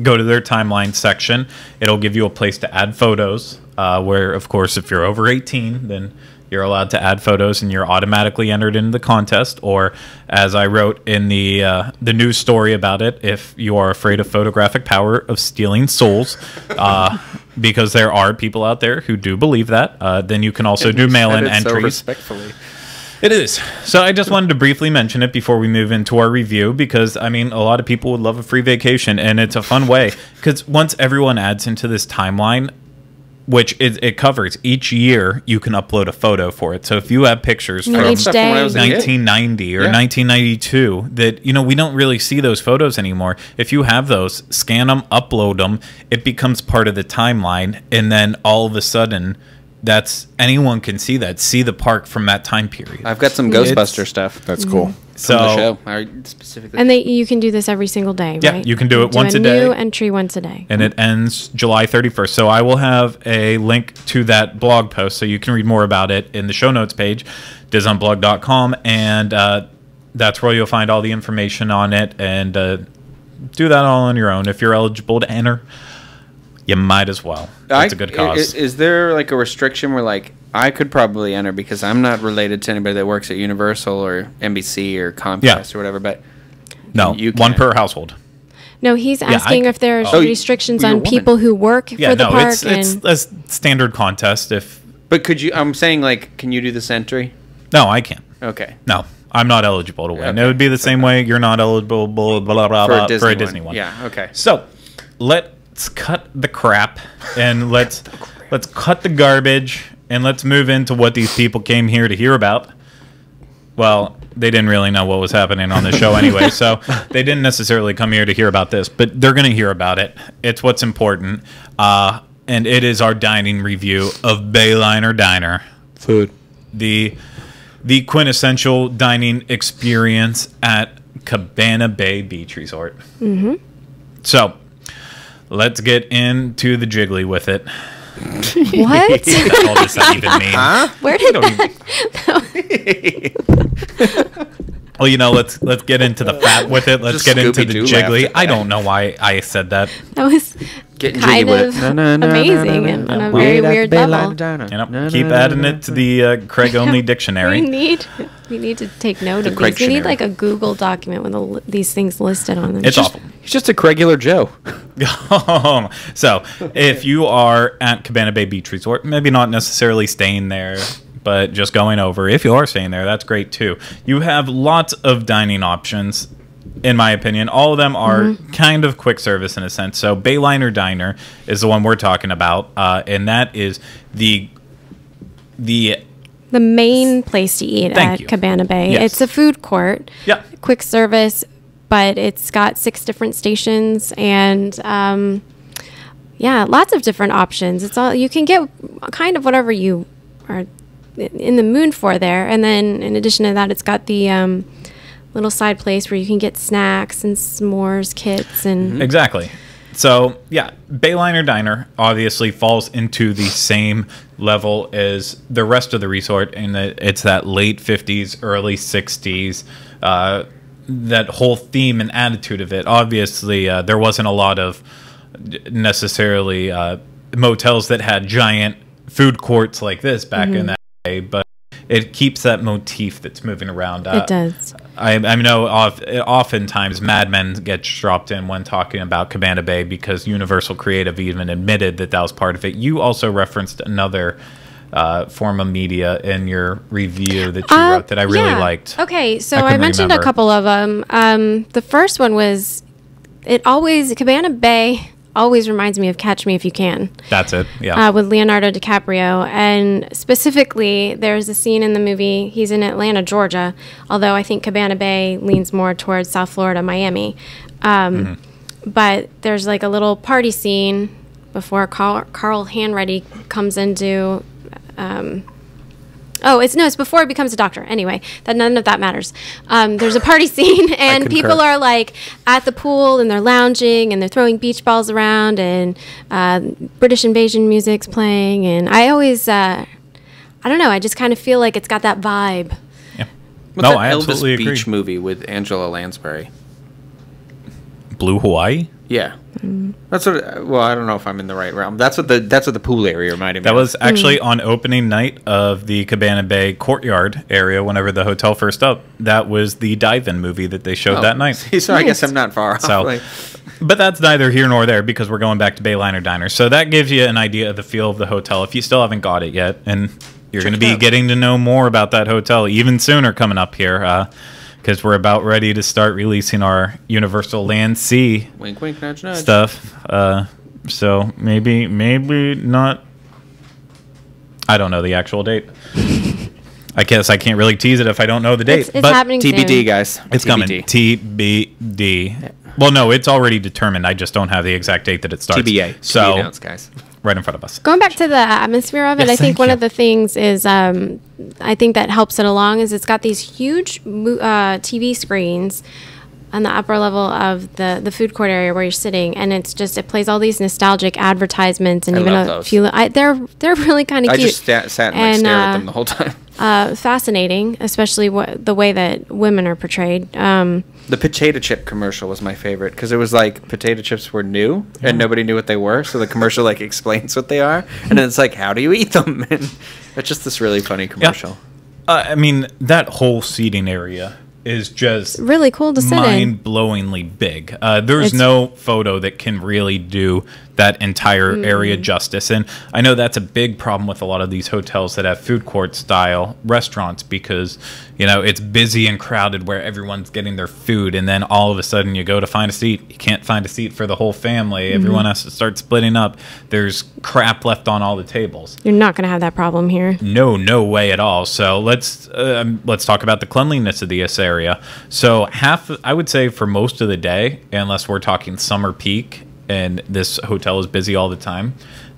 go to their timeline section. It'll give you a place to add photos. Uh, where, of course, if you're over 18, then you're allowed to add photos and you're automatically entered into the contest. Or, as I wrote in the uh, the news story about it, if you are afraid of photographic power of stealing souls, uh, because there are people out there who do believe that. Uh, then you can also do mail-in it so entries. respectfully. It is. So I just wanted to briefly mention it before we move into our review because I mean a lot of people would love a free vacation and it's a fun way because once everyone adds into this timeline which it, it covers each year you can upload a photo for it. So if you have pictures from from when I day. was a kid. 1990 or Yeah. 1992 that you know we don't really see those photos anymore if you have those scan them upload them it becomes part of the timeline and then all of a sudden that's anyone can see that see the park from that time period I've got some It's- Ghostbuster stuff That's cool. so the show. I specifically. And they you can do this every single day, Yeah, right? you can do it once a a day. new entry once a day. and it ends July 31st. So I will have a link to that blog post so you can read more about it in the show notes page, disunplugged.com, and uh, that's where you'll find all the information on it. And uh, do that all on your own. If you're eligible to enter, you might as well. That's I- a good i- cause. i- Is, there like a restriction where like I could probably enter because I'm not related to anybody that works at Universal or NBC or Comcast Yeah. or whatever, but no, you one can't. per household. No, he's I asking c- if there's Oh, restrictions on people who work Yeah, for the no, park it's, and it's a standard contest. If but could you? I'm saying like, can you do this entry? no, I can't. Okay. No, I'm not eligible to win. Okay. It would be the same way you're not eligible blah, blah, blah, For a blah, Disney for a one. Disney one. Yeah, okay. So let's cut the crap and let's let's cut the garbage and let's move into what these people came here to hear about. Well, they didn't really know what was happening on the show anyway, so they didn't necessarily come here to hear about this, but they're going to hear about it. It's what's important. Uh, and it is our dining review of Bayliner Diner Food. the the quintessential dining experience at Cabana Bay Beach Resort. Mm-hmm. So let's get into the jiggly with it. what? That's all does that even mean? Where did Don't that? Well, you know, let's let's get into the fat with it. Let's Just get into the Scooby-Doo jiggly. laughed. I don't know why I said that. That was Getting kind jiggy with it. of amazing na, and na, on a na. very Way weird level. You know, keep adding it to the uh, Craig only dictionary. We need we need to take note of Craig these. We need Scenario. like a Google document with a, these things listed on them. It's awful. He's just a regular Joe. so, if you are at Cabana Bay Beach Resort, maybe not necessarily staying there, but just going over, if you are staying there, that's great too. You have lots of dining options, in my opinion. All of them are kind of quick service in a sense. So, Bayliner Diner is the one we're talking about, uh, and that is the the the main place to eat Thank at you. Cabana Bay. Yes. It's a food court. Yeah. Quick service, but it's got six different stations and um, yeah, lots of different options. It's all you can get kind of whatever you are in the mood for there. And then in addition to that, it's got the um, little side place where you can get snacks and s'mores kits and Exactly. So yeah, Bayliner Diner obviously falls into the same level as the rest of the resort, that it's that late '50s, early '60s. Uh, that whole theme and attitude of it. Obviously, uh, there wasn't a lot of necessarily uh, motels that had giant food courts like this back in that day, but it keeps that motif that's moving around. Uh, it does. I, I know of, oftentimes Mad Men gets dropped in when talking about Cabana Bay because Universal Creative even admitted that that was part of it. You also referenced another uh, form of media in your review that you Uh, wrote that I really yeah. liked. Okay, so I I, mentioned remember. a couple of them. Um, the first one was it always Cabana Bay always reminds me of Catch Me If You Can That's it. Yeah. uh, with Leonardo DiCaprio, and specifically there's a scene in the movie. He's in Atlanta, Georgia, although I think Cabana Bay leans more towards South Florida, Miami. Um, But there's like a little party scene before Carl, Carl Hanratty comes into um, Oh, it's no, it's before he becomes a doctor. Anyway, that none of that matters. Um, there's a party scene, and people are like at the pool and they're lounging and they're throwing beach balls around, and uh, British invasion music's playing. And I always, uh, I don't know, I just kind of feel like it's got that vibe. yeah. What's No, that I Elvis absolutely agree. Beach movie with Angela Lansbury? Blue Hawaii. Yeah. That's what. Well, I don't know if I'm in the right realm. That's what the that's what the pool area reminded me. That of. was hmm. actually on opening night of the Cabana Bay courtyard area. Whenever the hotel first up, that was the dive-in movie that they showed Oh. that night. See, so I guess I'm not far off. So- Like, but that's neither here nor there because we're going back to Bayliner Diner. So that gives you an idea of the feel of the hotel if you still haven't got it yet, and you're going to be out. getting to know more about that hotel even sooner coming up here. Uh, Because we're about ready to start releasing our Universal Land Sea Wink, wink, nudge, nudge. stuff. Uh, so maybe, maybe not. I don't know the actual date. I guess I can't really tease it if I don't know the date. It's, it's but happening TBD, soon. guys. It's coming. TBD. Well, no, it's already determined. I just don't have the exact date that it starts. TBA. So To announced, guys. Right in front of us. Going back to the atmosphere of it, Yes, I think one you. of the things is um, I think that helps it along is it's got these huge uh, TV screens on the upper level of the, the food court area where you're sitting, and it's just it plays all these nostalgic advertisements and I even love a those. few. I, they're they're really kind of I cute. just sta- sat and like, And, stared at uh, them the whole time. uh, fascinating, especially what the way that women are portrayed. Um, The potato chip commercial was my favorite because it was like potato chips were new and nobody knew what they were. So the commercial like explains what they are, and then it's like, how do you eat them? And it's just this really funny commercial. Uh, I mean, that whole seating area is just really cool to sit mind-blowingly big. Uh, there's It's- no photo that can really do that entire Mm. area justice. And I know that's a big problem with a lot of these hotels that have food court style restaurants because you know it's busy and crowded where everyone's getting their food, and then all of a sudden you go to find a seat, you can't find a seat for the whole family. Mm-hmm. Everyone has to start splitting up. There's crap left on all the tables. You're not going to have that problem here. No, no way at all. So let's um, let's talk about the cleanliness of this area. So half, I would say, for most of the day, unless we're talking summer peak and this hotel is busy all the time,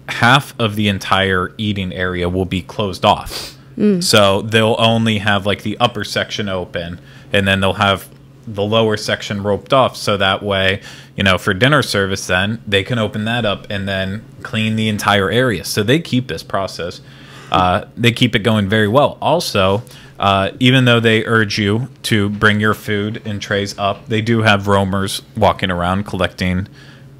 half of the entire eating area will be closed off. So they'll only have like the upper section open, and then they'll have the lower section roped off so that way you know for dinner service then they can open that up and then clean the entire area. So they keep this process uh, they keep it going very well. Also uh, even though they urge you to bring your food and trays up they do have roamers walking around collecting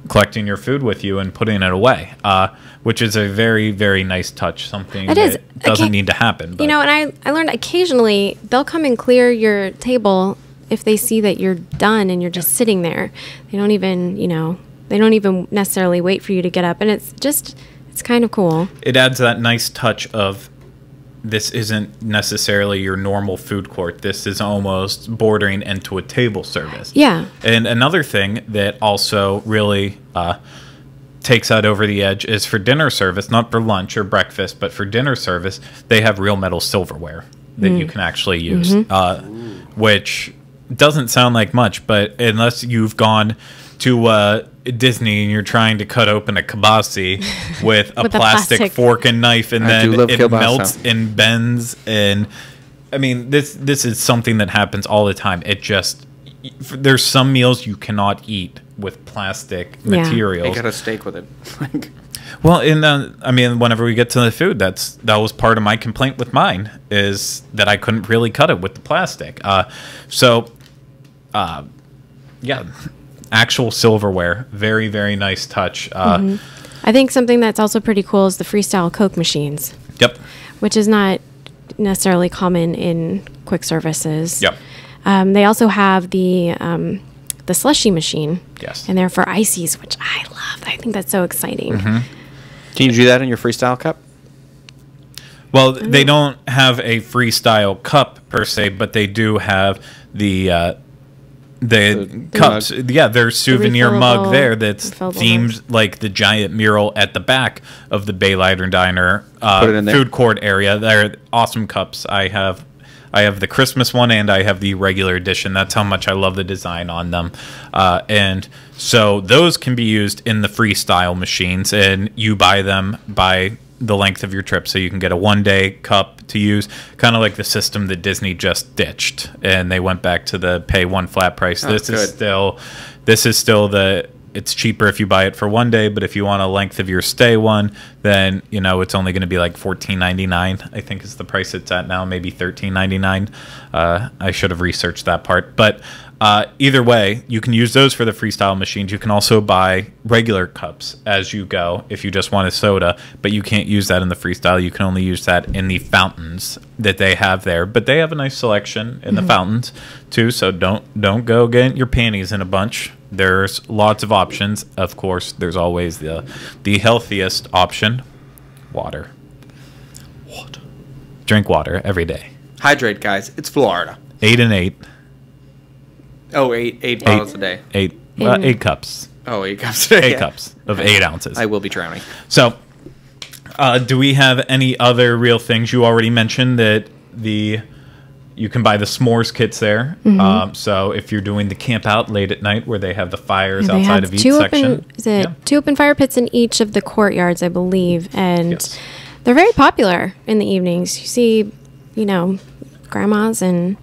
collecting your food with you and putting it away uh, which is a very very nice touch something It that is. doesn't Okay. need to happen but You know, and I, I learned occasionally they'll come and clear your table if they see that you're done and you're just sitting there. They don't even, you know, they don't even necessarily wait for you to get up. And it's just, it's kind of cool. it adds that nice touch of this isn't necessarily your normal food court. This is almost bordering into a table service. Yeah. And another thing that also really uh, takes that over the edge is for dinner service, not for lunch or breakfast, but for dinner service, they have real metal silverware that you can actually use, uh, which doesn't sound like much, but unless you've gone to uh, Disney and you're trying to cut open a kibasi with a With a plastic, plastic- fork and knife, and I then it kielbasa. melts and bends and I mean this this is something that happens all the time. It just there's some meals you cannot eat with plastic Yeah. I materials. got a steak with it. Well, and uh, I mean, whenever we get to the food, that's that was part of my complaint with mine is that I couldn't really cut it with the plastic. Uh, so, uh, yeah, actual silverware, very very nice touch. Uh, I think something that's also pretty cool is the freestyle Coke machines, Yep, which is not necessarily common in quick services. yep, Um, they also have the um, the slushy machine. Yes. And they're for ices, which I love. I think that's so exciting. can you do that in your freestyle cup? Well, they don't have a freestyle cup per se, but they do have the uh, the The cups. Yeah, their souvenir mug there that's refillable themed like the giant mural at the back of the Bayliner Diner uh, Put it in there. food court area. They're awesome cups. I have. I have the Christmas one and I have the regular edition. That's how much I love the design on them. Uh, and so those can be used in the freestyle machines, and you buy them by the length of your trip. So you can get a one day cup to use, kind of like the system that Disney just ditched, and they went back to the pay one flat price. Oh, this is still, this is still the. It's cheaper if you buy it for one day, but if you want a length of your stay one, then you know it's only going to be like fourteen ninety nine. I think is the price it's at now, maybe thirteen ninety nine. Uh, I should have researched that part, but uh, either way, you can use those for the freestyle machines. You can also buy regular cups as you go if you just want a soda, but you can't use that in the freestyle. You can only use that in the fountains that they have there. But they have a nice selection in the fountains too, so don't don't go get your panties in a bunch. There's lots of options. Of course, there's always the the healthiest option, water. Water. Drink water every day. Hydrate, guys. It's Florida. Eight and eight. Oh, eight eight bottles a day. Eight. Uh, eight cups. Oh, eight cups. a day. Eight Yeah. cups of eight ounces. I will be drowning. So, uh, do we have any other real things you already mentioned that the you can buy the s'mores kits there? Mm-hmm. Um, so if you're doing the camp out late at night where they have the fires They outside of each two section, open, is it Yeah. two open fire pits in each of the courtyards, I believe, and Yes. they're very popular in the evenings. You see, you know, grandmas and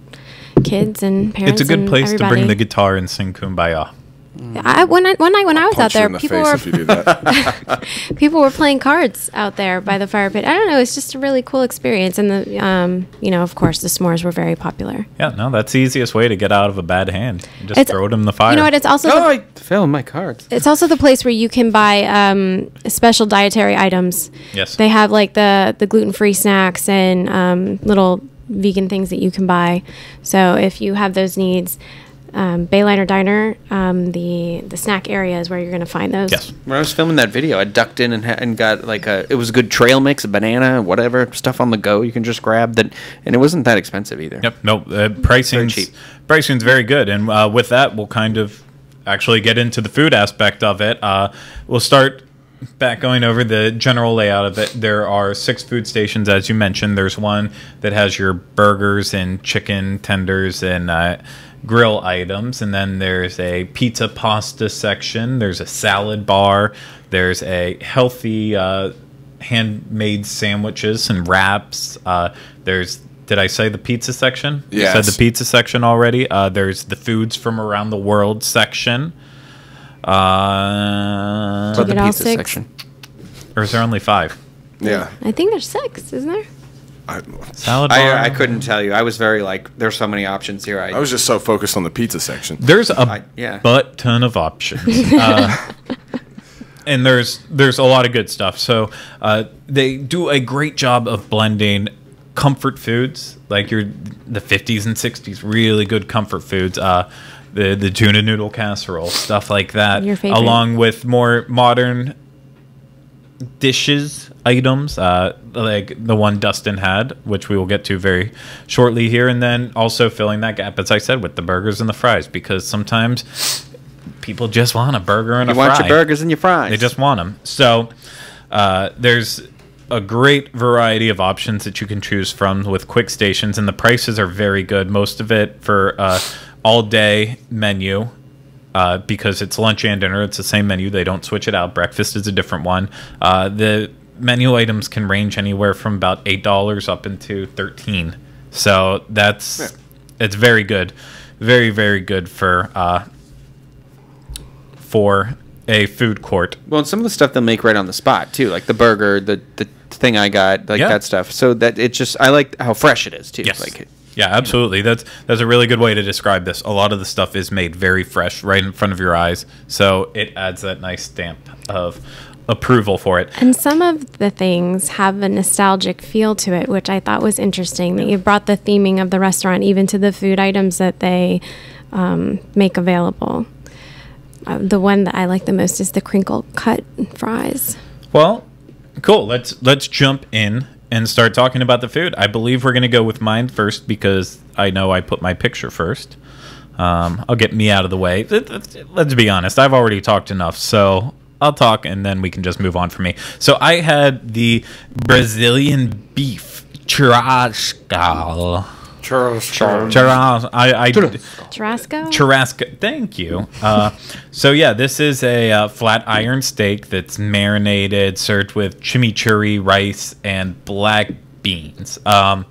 kids and parents. it's a good and place to bring the guitar and sing "Kumbaya." I, one night, one night when I was out there, the people were if you do that. people were playing cards out there by the fire pit. I don't know. It's just a really cool experience, and the um, you know, of course, the s'mores were very popular. Yeah, no, that's the easiest way to get out of a bad hand. Just It's- throw it in the fire. You know what? It's also Oh, the, I fell in my cards. it's also the place where you can buy um, special dietary items. yes. They have like the the gluten free snacks and um, little vegan things that you can buy. So if you have those needs, um, Bayliner Diner, um, the the snack area is where you're going to find those. yes. When I was filming that video, I ducked in and, ha- and got like a. It was a good trail mix, a banana, whatever stuff on the go you can just grab. That and it wasn't that expensive either. Yep. No, uh, pricing's cheap. pricing's very good, and uh, with that, we'll kind of actually get into the food aspect of it. Uh, we'll start back going over the general layout of it. There are six food stations, as you mentioned. There's one that has your burgers and chicken tenders and uh, grill items, and then there's a pizza pasta section. There's a salad bar. There's a healthy. Uh, handmade sandwiches and wraps. Uh, there's did I say the pizza section? Yes. said the pizza section already. Uh, there's the foods from around the world section. Uh, But the all pizza six? section. or is there only five? yeah. I think there's six, isn't there? I, Salad bar. I, I couldn't tell you. I was very like. There's so many options here. I, I was just so focused on the pizza section. There's a I- yeah. butt ton of options. Uh, and there's there's a lot of good stuff. So uh, they do a great job of blending comfort foods, like your the 50s and 60s, really good comfort foods. Uh, the the tuna noodle casserole, stuff like that, Your favorite. along with more modern dishes items uh, like the one dustin had which we will get to very shortly here and then also filling that gap as i said with the burgers and the fries because sometimes people just want a burger and you a want fry your burgers and your fries. they just want them so uh, there's a great variety of options that you can choose from with quick stations and the prices are very good most of it for uh, all day menu uh, because it's lunch and dinner. It's the same menu. They don't switch it out. Breakfast is a different one. Uh, the menu items can range anywhere from about eight dollars up into thirteen. So that's it's very good, very very good for uh, for a food court. Well, and some of the stuff they'll make right on the spot too, like the burger, the the thing I got, like Yeah. that stuff. So that it just I like how fresh it is too. Yes. Like yeah, absolutely. That's that's a really good way to describe this. A lot of the stuff is made very fresh, right in front of your eyes, so it adds that nice stamp of approval for it. And some of the things have a nostalgic feel to it, which I thought was interesting. That you brought the theming of the restaurant even to the food items that they um, make available. Uh, the one that I like the most is the crinkle cut fries. Well, cool. Let's let's jump in and start talking about the food. I believe we're going to go with mine first because I know I put my picture first. Um, I'll get me out of the way. Let- Let's, let's be honest. I've already talked enough, so I'll talk and then we can just move on for me. So I had the Brazilian beef churrasco. Churras. I, I Churrasco? Churrasco. Thank you. Uh, so yeah, this is a uh, flat iron steak that's marinated, served with chimichurri rice and black beans. Um,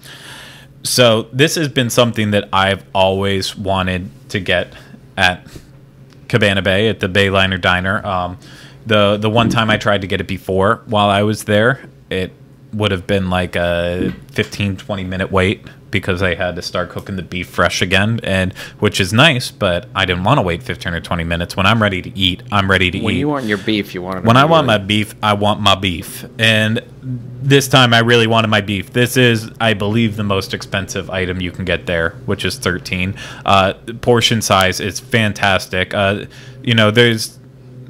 so this has been something that I've always wanted to get at Cabana Bay at the Bayliner Diner. Um, the the one time I tried to get it before while I was there, it would have been like a 15 20 minute wait because I had to start cooking the beef fresh again and which is nice but I didn't want to wait 15 or 20 minutes when I'm ready to eat I'm ready to When eat you want your beef, you want it. when I want my beef, I want my beef. And this time I really wanted my beef. This is, I believe, the most expensive item you can get there, which is 13. Uh, portion size is fantastic. Uh, you know, there's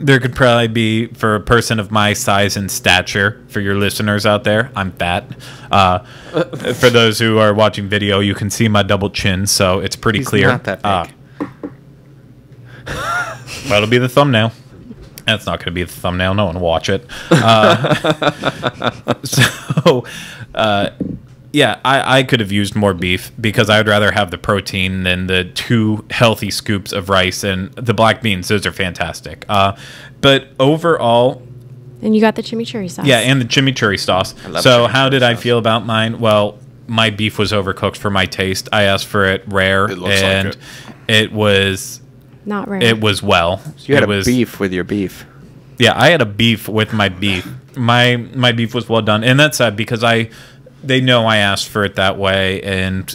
there could probably be for a person of my size and stature for your listeners out there i'm fat. Uh, for those who are watching video you can see my double chin so it's pretty He's clear. not that big. Uh, that'll be the thumbnail. That's not going to be the thumbnail no one will watch it. Uh, so uh, yeah I, I could have used more beef because i would rather have the protein than the two healthy scoops of rice and the black beans those are fantastic uh, but overall And you got the chimichurri sauce. yeah, and the chimichurri sauce. love So how chimichurri did I feel about mine? Well, my beef was overcooked for my taste. I asked for it rare, It looks like and it. it was not rare. it was well. You had it a was, beef with your beef. Yeah, I had a beef with my beef. My my beef was well done, and that's sad because I they know I asked for it that way, and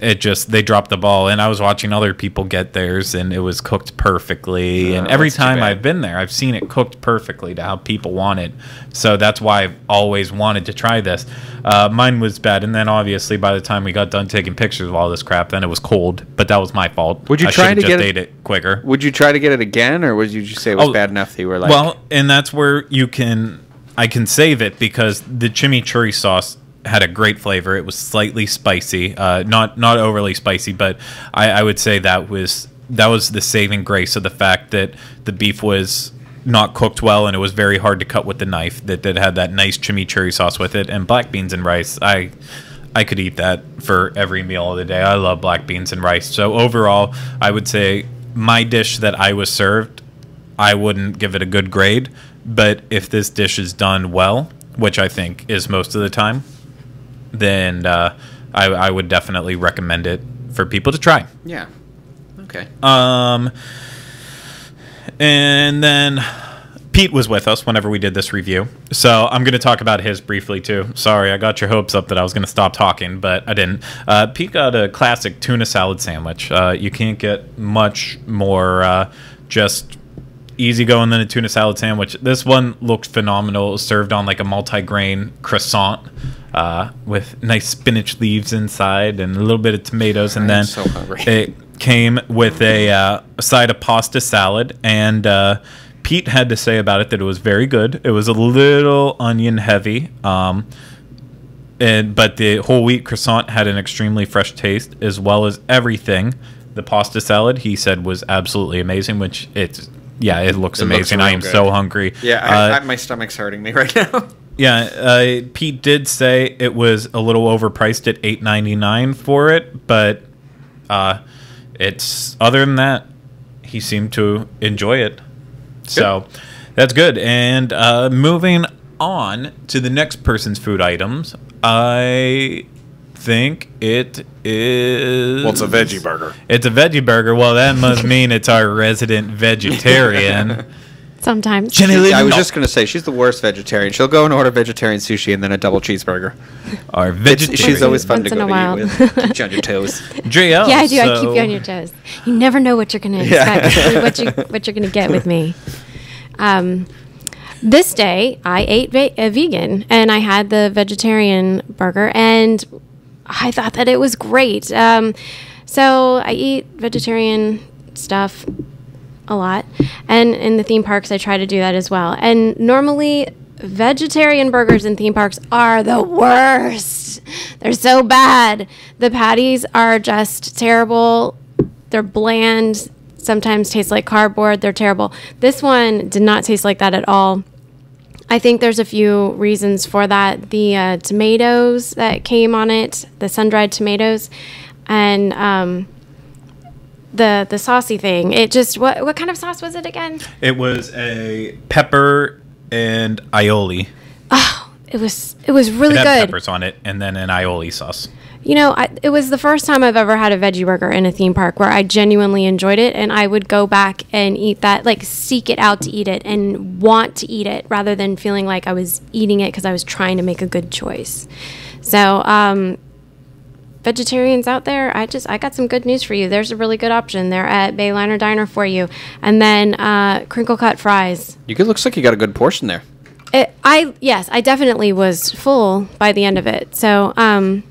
it just they dropped the ball. And I was watching other people get theirs, and it was cooked perfectly. and Oh, every time. I've been there, I've seen it cooked perfectly to how people want it. So that's why I've always wanted to try this. Uh, mine was bad, and then obviously by the time we got done taking pictures of all this crap, then it was cold. But that was my fault. Would you I try to just get it- it quicker? Would you try to get it again, or would you just say it was Oh, bad enough that you were like, well, and that's where you can I can save it because the chimichurri sauce had a great flavor. It was slightly spicy, uh, not not overly spicy, but I, I would say that was that was the saving grace of the fact that the beef was not cooked well and it was very hard to cut with the knife. That that had that nice chimichurri sauce with it and black beans and rice. I I could eat that for every meal of the day. I love black beans and rice. So overall, I would say my dish that I was served I wouldn't give it a good grade. But if this dish is done well, which I think is most of the time, then uh, I, I would definitely recommend it for people to try. yeah, okay, Um, and then Pete was with us whenever we did this review. So I'm going to talk about his briefly too. Sorry, I got your hopes up that I was going to stop talking, but I didn't. Uh, Pete got a classic tuna salad sandwich. Uh, you can't get much more uh, just easy going than a tuna salad sandwich. This one looked phenomenal. It was served on like a multi-grain croissant uh, with nice spinach leaves inside and a little bit of tomatoes, and then so it came with a, uh, a side of pasta salad and. Uh, Pete had to say about it that it was very good. It was a little onion heavy, um, and but the whole wheat croissant had an extremely fresh taste as well as everything. The pasta salad he said was absolutely amazing, which it's yeah, it looks It looks amazing. I am good. so hungry. yeah, I, Uh, I, my stomach's hurting me right now. Yeah, uh, Pete did say it was a little overpriced at eight ninety nine for it, but uh, it's other than that, he seemed to enjoy it. So that's good. And uh, moving on to the next person's food items, I think it is. Well, it's a veggie burger. It's a veggie burger. Well, that must mean it's our resident vegetarian. Sometimes. Jenny Lee- I was no. just gonna say she's the worst vegetarian. She'll go and order vegetarian sushi and then a double cheeseburger. Our It's, vegetarian. she's always fun Once to in go a to while. eat with. Keep you on your toes. JL. yeah, I do. I keep you on your toes. You never know what you're going to Yeah. expect, what you what you're going to get with me. Um, this day, I ate ve- a vegan, and I had the vegetarian burger, and I thought that it was great. Um, so I eat vegetarian stuff a lot, and in the theme parks, I try to do that as well. And normally, vegetarian burgers in theme parks are the worst. They're so bad. The patties are just terrible. They're bland. Sometimes taste like cardboard. They're terrible. This one did not taste like that at all. I think there's a few reasons for that. The uh, tomatoes that came on it, the sun dried tomatoes, and um, the the saucy thing. It just what what kind of sauce was it again? It was a pepper and aioli. Oh, it was it was really it had good. peppers on it, and then an aioli sauce. You know, I, it was the first time I've ever had a veggie burger in a theme park where I genuinely enjoyed it, and I would go back and eat that, like seek it out to eat it and want to eat it rather than feeling like I was eating it because I was trying to make a good choice. So, um, vegetarians out there, I just I got some good news for you. There's a really good option there at Bayliner Diner for you, and then uh, crinkle cut fries. You could looks like you got a good portion there. It, I yes, I definitely was full by the end of it. So um,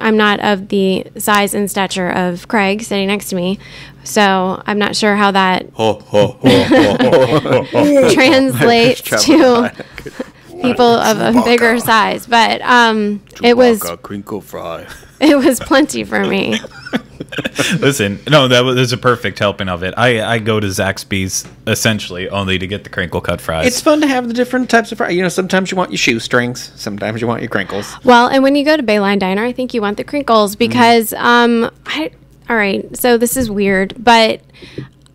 I'm not of the size and stature of Craig sitting next to me, so I'm not sure how that translates to people of a bigger size. But um, it was crinkle fry. it was plenty for me. Listen, no, that was, that's a perfect helping of it. I, I go to Zaxby's essentially only to get the crinkle cut fries. It's fun to have the different types of fries. You know, sometimes you want your shoestrings, sometimes you want your crinkles. Well, and when you go to Bayliner Diner, I think you want the crinkles because um I all right, so this is weird, but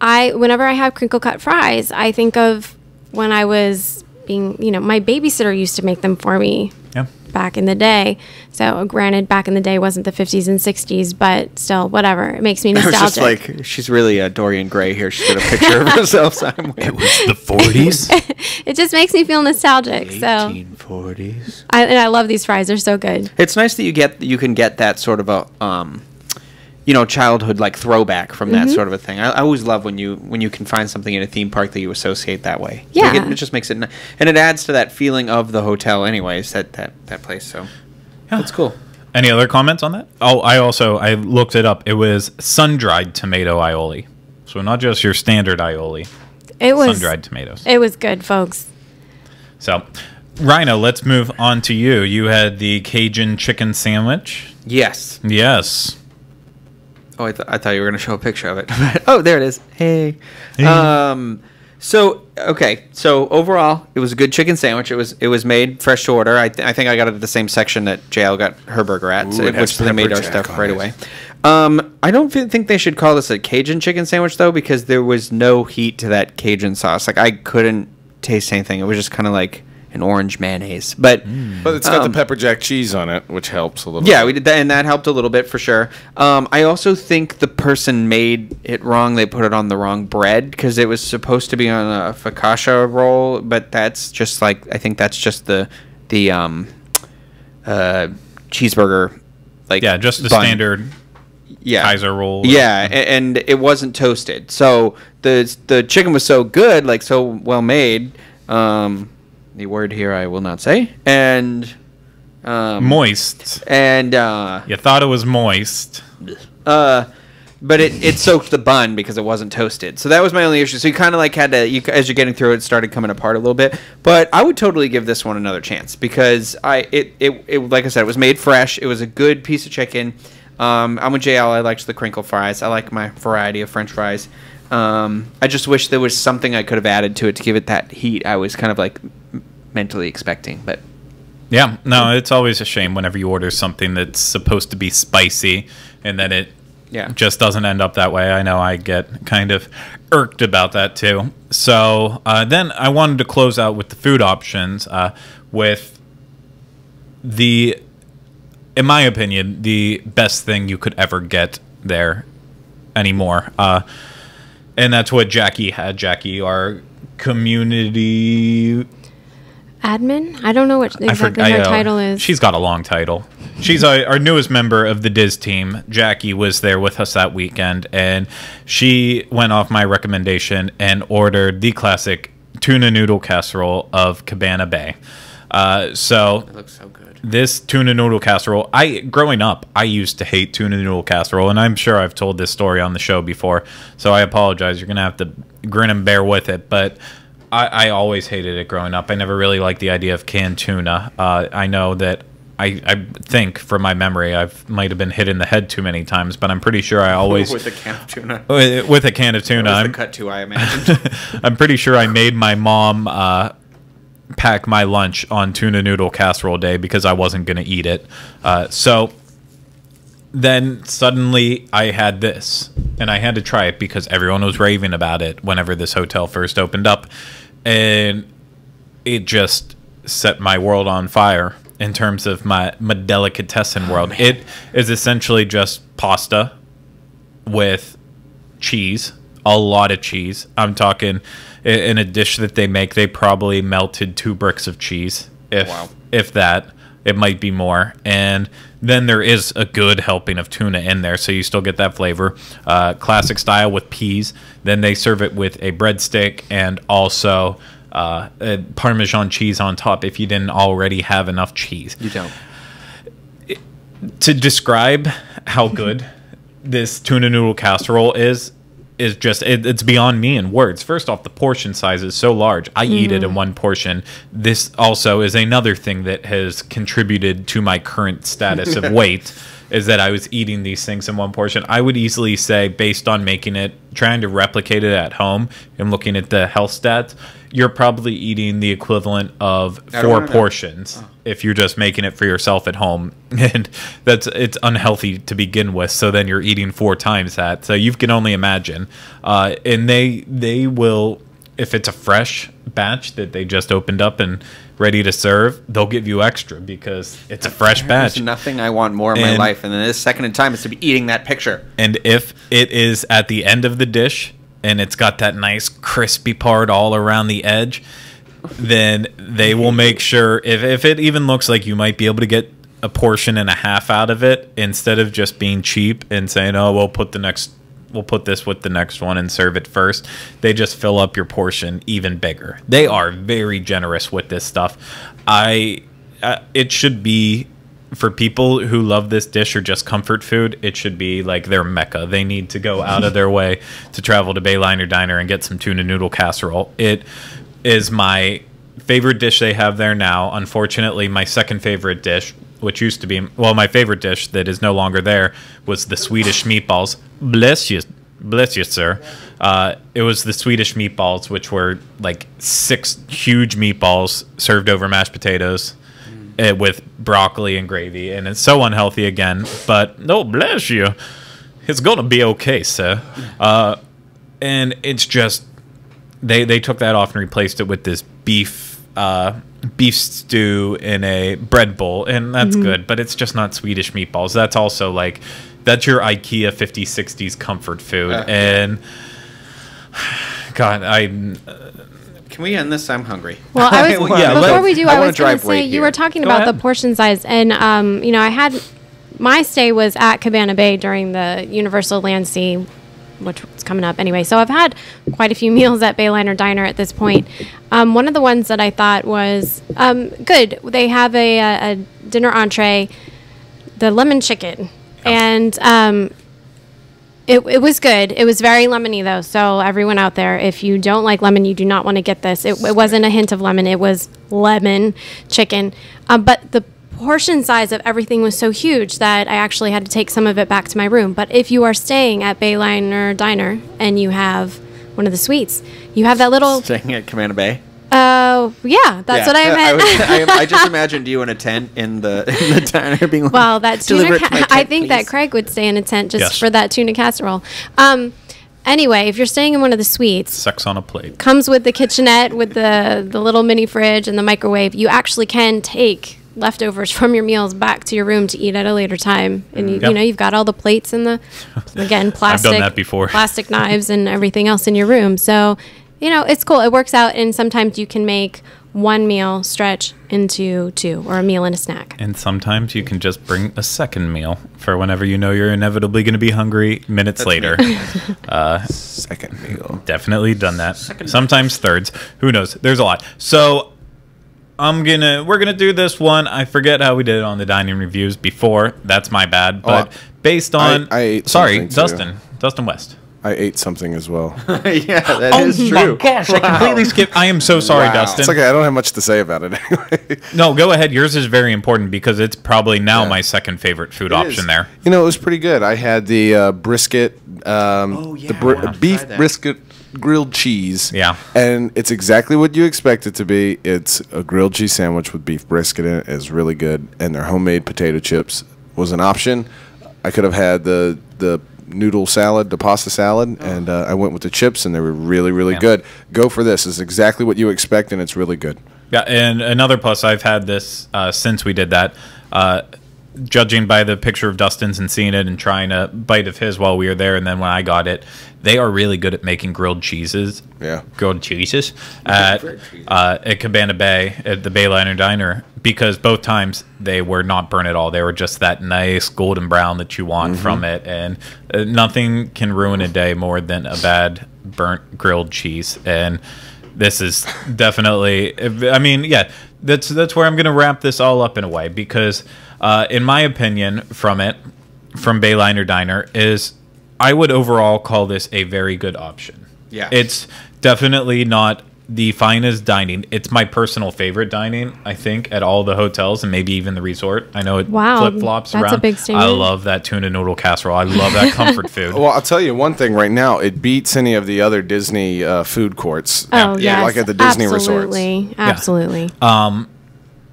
I whenever I have crinkle cut fries, I think of when I was being, you know, my babysitter used to make them for me yeah. Back in the day. So, granted, back in the day wasn't the 50s and 60s, but still, whatever. It makes me I was nostalgic. just like, she's really a Dorian Gray here. She's got a picture of herself somewhere. It was the 40s. it just makes me feel nostalgic. So, 1840s. I, and I love these fries. They're so good. It's nice that you get you can get that sort of a um, you know, childhood like throwback from Mm-hmm. that sort of a thing. I, I always love when you when you can find something in a theme park that you associate that way. Yeah. Like, it, it just makes it, and it adds to that feeling of the hotel, anyways. That that that place. So yeah. that's cool. Any other comments on that? Oh, I also I looked it up. It was sun dried tomato aioli, so not just your standard aioli. It was Sun dried tomatoes. It was good, folks. So, Rhino, let's move on to you. You had the Cajun chicken sandwich. Yes. Yes. Oh, I, th- I thought you were going to show a picture of it. oh, there it is. Hey. Um. So okay. So overall, it was a good chicken sandwich. It was it was made fresh to order. I, th- I think I got it at the same section that JL got her burger at, Ooh, so- it which they made our stuff right it. away. Um, I don't think they should call this a Cajun chicken sandwich though, because there was no heat to that Cajun sauce. Like I couldn't taste anything. It was just kind of like an orange mayonnaise. But But it's got Um, the pepper jack cheese on it, which helps a little. yeah, bit. we did that, and that helped a little bit for sure. Um, I also think the person made it wrong. They put it on the wrong bread because it was supposed to be on a focaccia roll, but that's just like I think that's just the the um, uh, cheeseburger. Like Yeah, just the bun. standard yeah. Kaiser roll. Yeah, a- and it wasn't toasted, so the the chicken was so good, like so well made. Um, the word here I will not say, and um, Moist. and uh, You thought it was moist. uh, but it, it soaked the bun because it wasn't toasted. So that was my only issue. So you kind of like had to, you, as you're getting through it, it started coming apart a little bit. But I would totally give this one another chance because I, it, it, it like I said, it was made fresh. It was a good piece of chicken. Um, I'm with JL. I liked the crinkle fries. I like my variety of French fries. Um, I just wish there was something I could have added to it to give it that heat. I was kind of like mentally expecting, but Yeah, no, it's always a shame whenever you order something that's supposed to be spicy and then it Yeah. just doesn't end up that way. I know I get kind of irked about that too. So uh, then I wanted to close out with the food options uh, with the, in my opinion, the best thing you could ever get there anymore. Uh, and that's what Jackie had. Jackie, our community Admin? I don't know what exactly forg- her I, uh, title is. She's got a long title. She's our, our newest member of the DIS team. Jackie was there with us that weekend, and she went off my recommendation and ordered the classic tuna noodle casserole of Cabana Bay. Uh, so it looks so good. This tuna noodle casserole i growing up i used to hate tuna noodle casserole and i'm sure i've told this story on the show before so i apologize you're gonna have to grin and bear with it but i, I always hated it growing up i never really liked the idea of canned tuna uh, i know that I, I think from my memory i might have been hit in the head too many times but i'm pretty sure i always with a can of tuna. with with a can of tuna That was I'm- cut to, I imagine. I'm pretty sure I made my mom uh, pack my lunch on tuna noodle casserole day because I wasn't going to eat it. Uh, so then suddenly I had this, and I had to try it because everyone was raving about it whenever this hotel first opened up, and it just set my world on fire. in terms of my my delicatessen world. It is essentially just pasta with cheese, a lot of cheese. I'm talking in a dish that they make, they probably melted two bricks of cheese, if Wow. if that. It might be more, and then there is a good helping of tuna in there, so you still get that flavor. Uh, classic style with peas. Then they serve it with a breadstick and also uh, Parmesan cheese on top. If you didn't already have enough cheese, You don't. to describe how good this tuna noodle casserole is is just it, it's beyond me in words. First off the portion size is so large. I eat it in mm. one portion. This also is another thing that has contributed to my current status of weight is that i was eating these things in one portion. I would easily say based on making it trying to replicate it at home and looking at the health stats you're probably eating the equivalent of four portions if you're just making it for yourself at home. And that's it's unhealthy to begin with so then you're eating four times that. So you can only imagine. Uh, and they they will if it's a fresh batch that they just opened up and ready to serve they'll give you extra because it's a fresh batch There's nothing I want more in my life, and then this second in time is to be eating that picture. and if it is at the end of the dish and it's got that nice crispy part all around the edge, then they will make sure if, if it even looks like you might be able to get a portion and a half out of it instead of just being cheap and saying, "Oh, we'll put the next we'll put this with the next one and serve it first. They just fill up your portion even bigger. They are very generous with this stuff. I uh, it should be for people who love this dish or just comfort food, it should be like their mecca. They need to go out of their way to travel to Bayliner Diner and get some tuna noodle casserole. It is my favorite dish they have there now. Unfortunately, my second favorite dish, which used to be well, my favorite dish that is no longer there, was the Swedish meatballs. Bless you, bless you, sir. Uh, it was the Swedish meatballs, which were like six huge meatballs served over mashed potatoes uh, with broccoli and gravy, and it's so unhealthy again. But no, bless you, it's gonna be okay, sir. Uh, and it's just they they took that off and replaced it with this beef uh, beef stew in a bread bowl, and that's good. But it's just not Swedish meatballs. That's also like that's your IKEA 50s 60s comfort food, Uh, and God, I Can we end this? I'm hungry. Well, I was, Yeah, before we do, I I, was going drive to say weight you here. were talking Go about the portion size, and um, you know, I had my stay was at Cabana Bay during the Universal Land Sea, which was coming up anyway. So I've had quite a few meals at Bayliner Diner at this point. Um, one of the ones that I thought was um, good. They have a, a, a dinner entree, the lemon chicken, and um, it, it was good. It was very lemony though. So everyone out there, if you don't like lemon, you do not want to get this. It, it wasn't a hint of lemon. It was lemon chicken. Um, but the portion size of everything was so huge that I actually had to take some of it back to my room. But if you are staying at Bayliner Diner and you have one of the suites, you have that little. Staying at Cabana Bay. Oh yeah, that's Yeah. what I Uh, meant. was- I, I just imagined you in a tent in the in the diner being like, Well, that tuna. "Deliver it to Ca- my I tent, think that. Craig would stay in a tent just Yes. for that tuna casserole. Um, anyway, if you're staying in one of the suites, sex on a plate. comes with the kitchenette with the the little mini fridge and the microwave. You actually can take leftovers from your meals back to your room to eat at a later time, and you, Yep. you know you've got all the plates and the again plastic that before. plastic knives and everything else in your room. So you know it's cool. It works out, and sometimes you can make one meal stretch into two or a meal and a snack. And sometimes you can just bring a second meal for whenever you know you're inevitably going to be hungry minutes later. uh, Second meal. Definitely done that. Second Sometimes thirds. Who knows? There's a lot. So I'm gonna we're gonna do this one. I forget how we did it on the dining reviews before. That's my bad. But I- based on I ate sorry, something too. Dustin. Dustin West. I ate something as well. yeah, that is oh my true. gosh, I completely skipped. I am so sorry, Wow. Dustin. It's okay. I don't have much to say about it anyway. No, go ahead. Yours is very important because it's probably now Yeah. my second favorite food It option is. there. You know, it was pretty good. I had the uh, brisket, um, Oh, yeah, the br- beef brisket grilled cheese. Yeah. and it's exactly what you expect it to be. It's a grilled cheese sandwich with beef brisket in it. It's really good, and their homemade potato chips was an option. I could have had the the noodle salad, the pasta salad, and uh, I went with the chips, and they were really really Yeah. good. Go for this. It's exactly what you expect, and it's really good. Yeah, and another plus, I've had this uh, since we did that. Uh, judging by the picture of Dustin's and seeing it and trying a bite of his while we were there, and then when I got it, they are really good at making grilled cheeses. Yeah. grilled cheeses at uh, at Cabana Bay at the Bayliner Diner because both times they were not burnt at all. They were just that nice golden brown that you want from it, and uh, nothing can ruin a day more than a bad burnt grilled cheese. And this is definitely, I mean, yeah, that's that's where I'm going to wrap this all up in a way because, uh, in my opinion, from it, from Bayliner Diner is. I would overall call this a very good option. Yeah. It's definitely not the finest dining. It's my personal favorite dining, I think, at all the hotels and maybe even the resort. I know it Wow, flip flops that's a around. big I love that tuna noodle casserole. I love that comfort food. Well, I'll tell you one thing right now. It beats any of the other Disney uh, food courts. Oh, Yeah, yes. like at the Disney resorts. absolutely, Absolutely.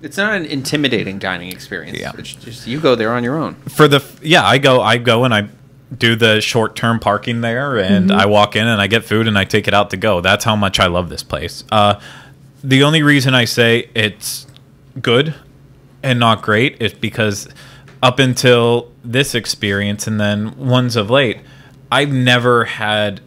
It's not an intimidating dining experience. Yeah. It's just you go there on your own. For the yeah, I go I go and I do the short term parking there and I walk in and I get food and I take it out to go. That's how much I love this place. Uh, the only reason I say it's good and not great is because up until this experience and then ones of late, I've never had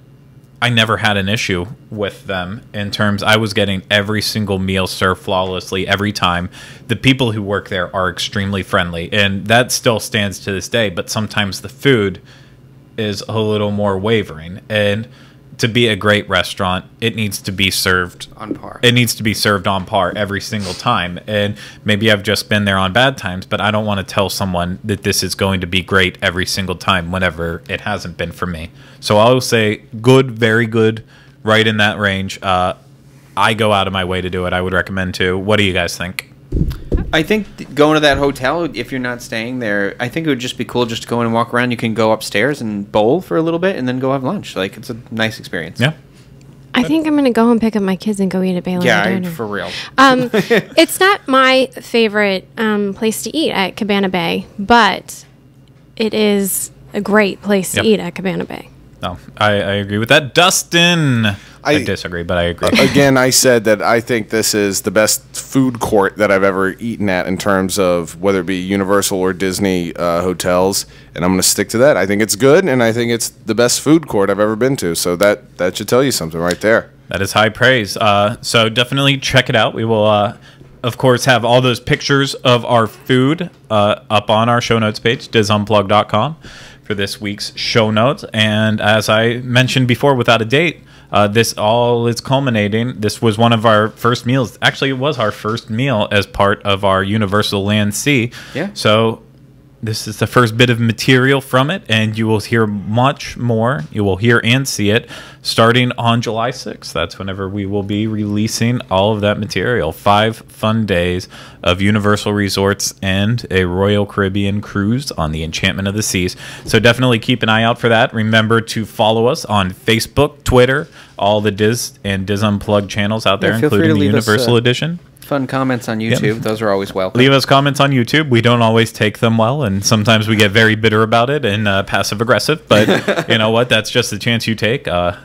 I never had an issue with them in terms I was getting every single meal served flawlessly every time. The people who work there are extremely friendly and that still stands to this day, but sometimes the food is a little more wavering and to be a great restaurant, it needs to be served On par. It needs to be served on par every single time. And maybe I've just been there on bad times, but I don't want to tell someone that this is going to be great every single time whenever it hasn't been for me. So I'll say good, very good, right in that range. Uh, I go out of my way to do it. I would recommend too. What do you guys think? I think th- going to that hotel, if you're not staying there, I think it would just be cool just to go in and walk around. You can go upstairs and bowl for a little bit, and then go have lunch. Like it's a nice experience. Yeah. I think I'm gonna go and pick up my kids, and go eat at Baylor Yeah, I, for real. Um, it's not my favorite um, place to eat at Cabana Bay, but it is a great place Yep. to eat at Cabana Bay. No, I, I agree with that. Dustin, I, I- disagree, but I agree. Again, I said that I think this is the best food court that I've ever eaten at in terms of whether it be Universal or Disney uh, hotels, and I'm going to stick to that. I think it's good, and I think it's the best food court I've ever been to. So that that should tell you something right there. That is high praise. Uh, so definitely check it out. We will, uh, of course, have all those pictures of our food uh, up on our show notes page, disunplugged.com, for this week's show notes. And as I mentioned before, without a date, uh, this all is culminating. This was one of our first meals. Actually, it was our first meal as part of our Universal Land Sea. Yeah. So this is the first bit of material from it, and you will hear much more. You will hear and see it starting on July 6th. That's whenever we will be releasing all of that material. Five fun days of Universal Resorts and a Royal Caribbean cruise on the Enchantment of the Seas. So definitely keep an eye out for that. Remember to follow us on Facebook, Twitter, all the DIS and DIS Unplugged channels out there, Yeah, including the leave us, Universal uh, Edition. Fun comments on YouTube. Those are always welcome. Leave us comments on YouTube. We don't always take them well, and sometimes we get very bitter about it and uh, passive aggressive. But you know what? That's just the chance you take. Uh,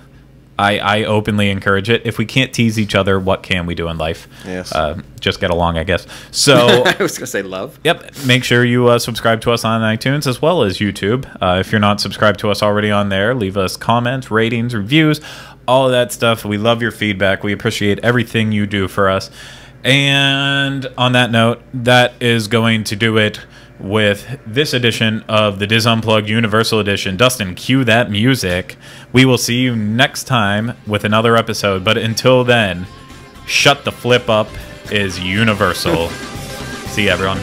I, I openly encourage it. If we can't tease each other, what can we do in life? Yes. Uh, just get along, I guess. So. I was gonna say love. Yep. Make sure you uh, subscribe to us on iTunes as well as YouTube. Uh, if you're not subscribed to us already on there, leave us comments, ratings, reviews, all of that stuff. We love your feedback. We appreciate everything you do for us. And on that note, that is going to do it with this edition of the DIS Unplugged Universal Edition. Dustin, cue that music. We will see you next time with another episode. But until then, shut the flip up is universal. see you, everyone.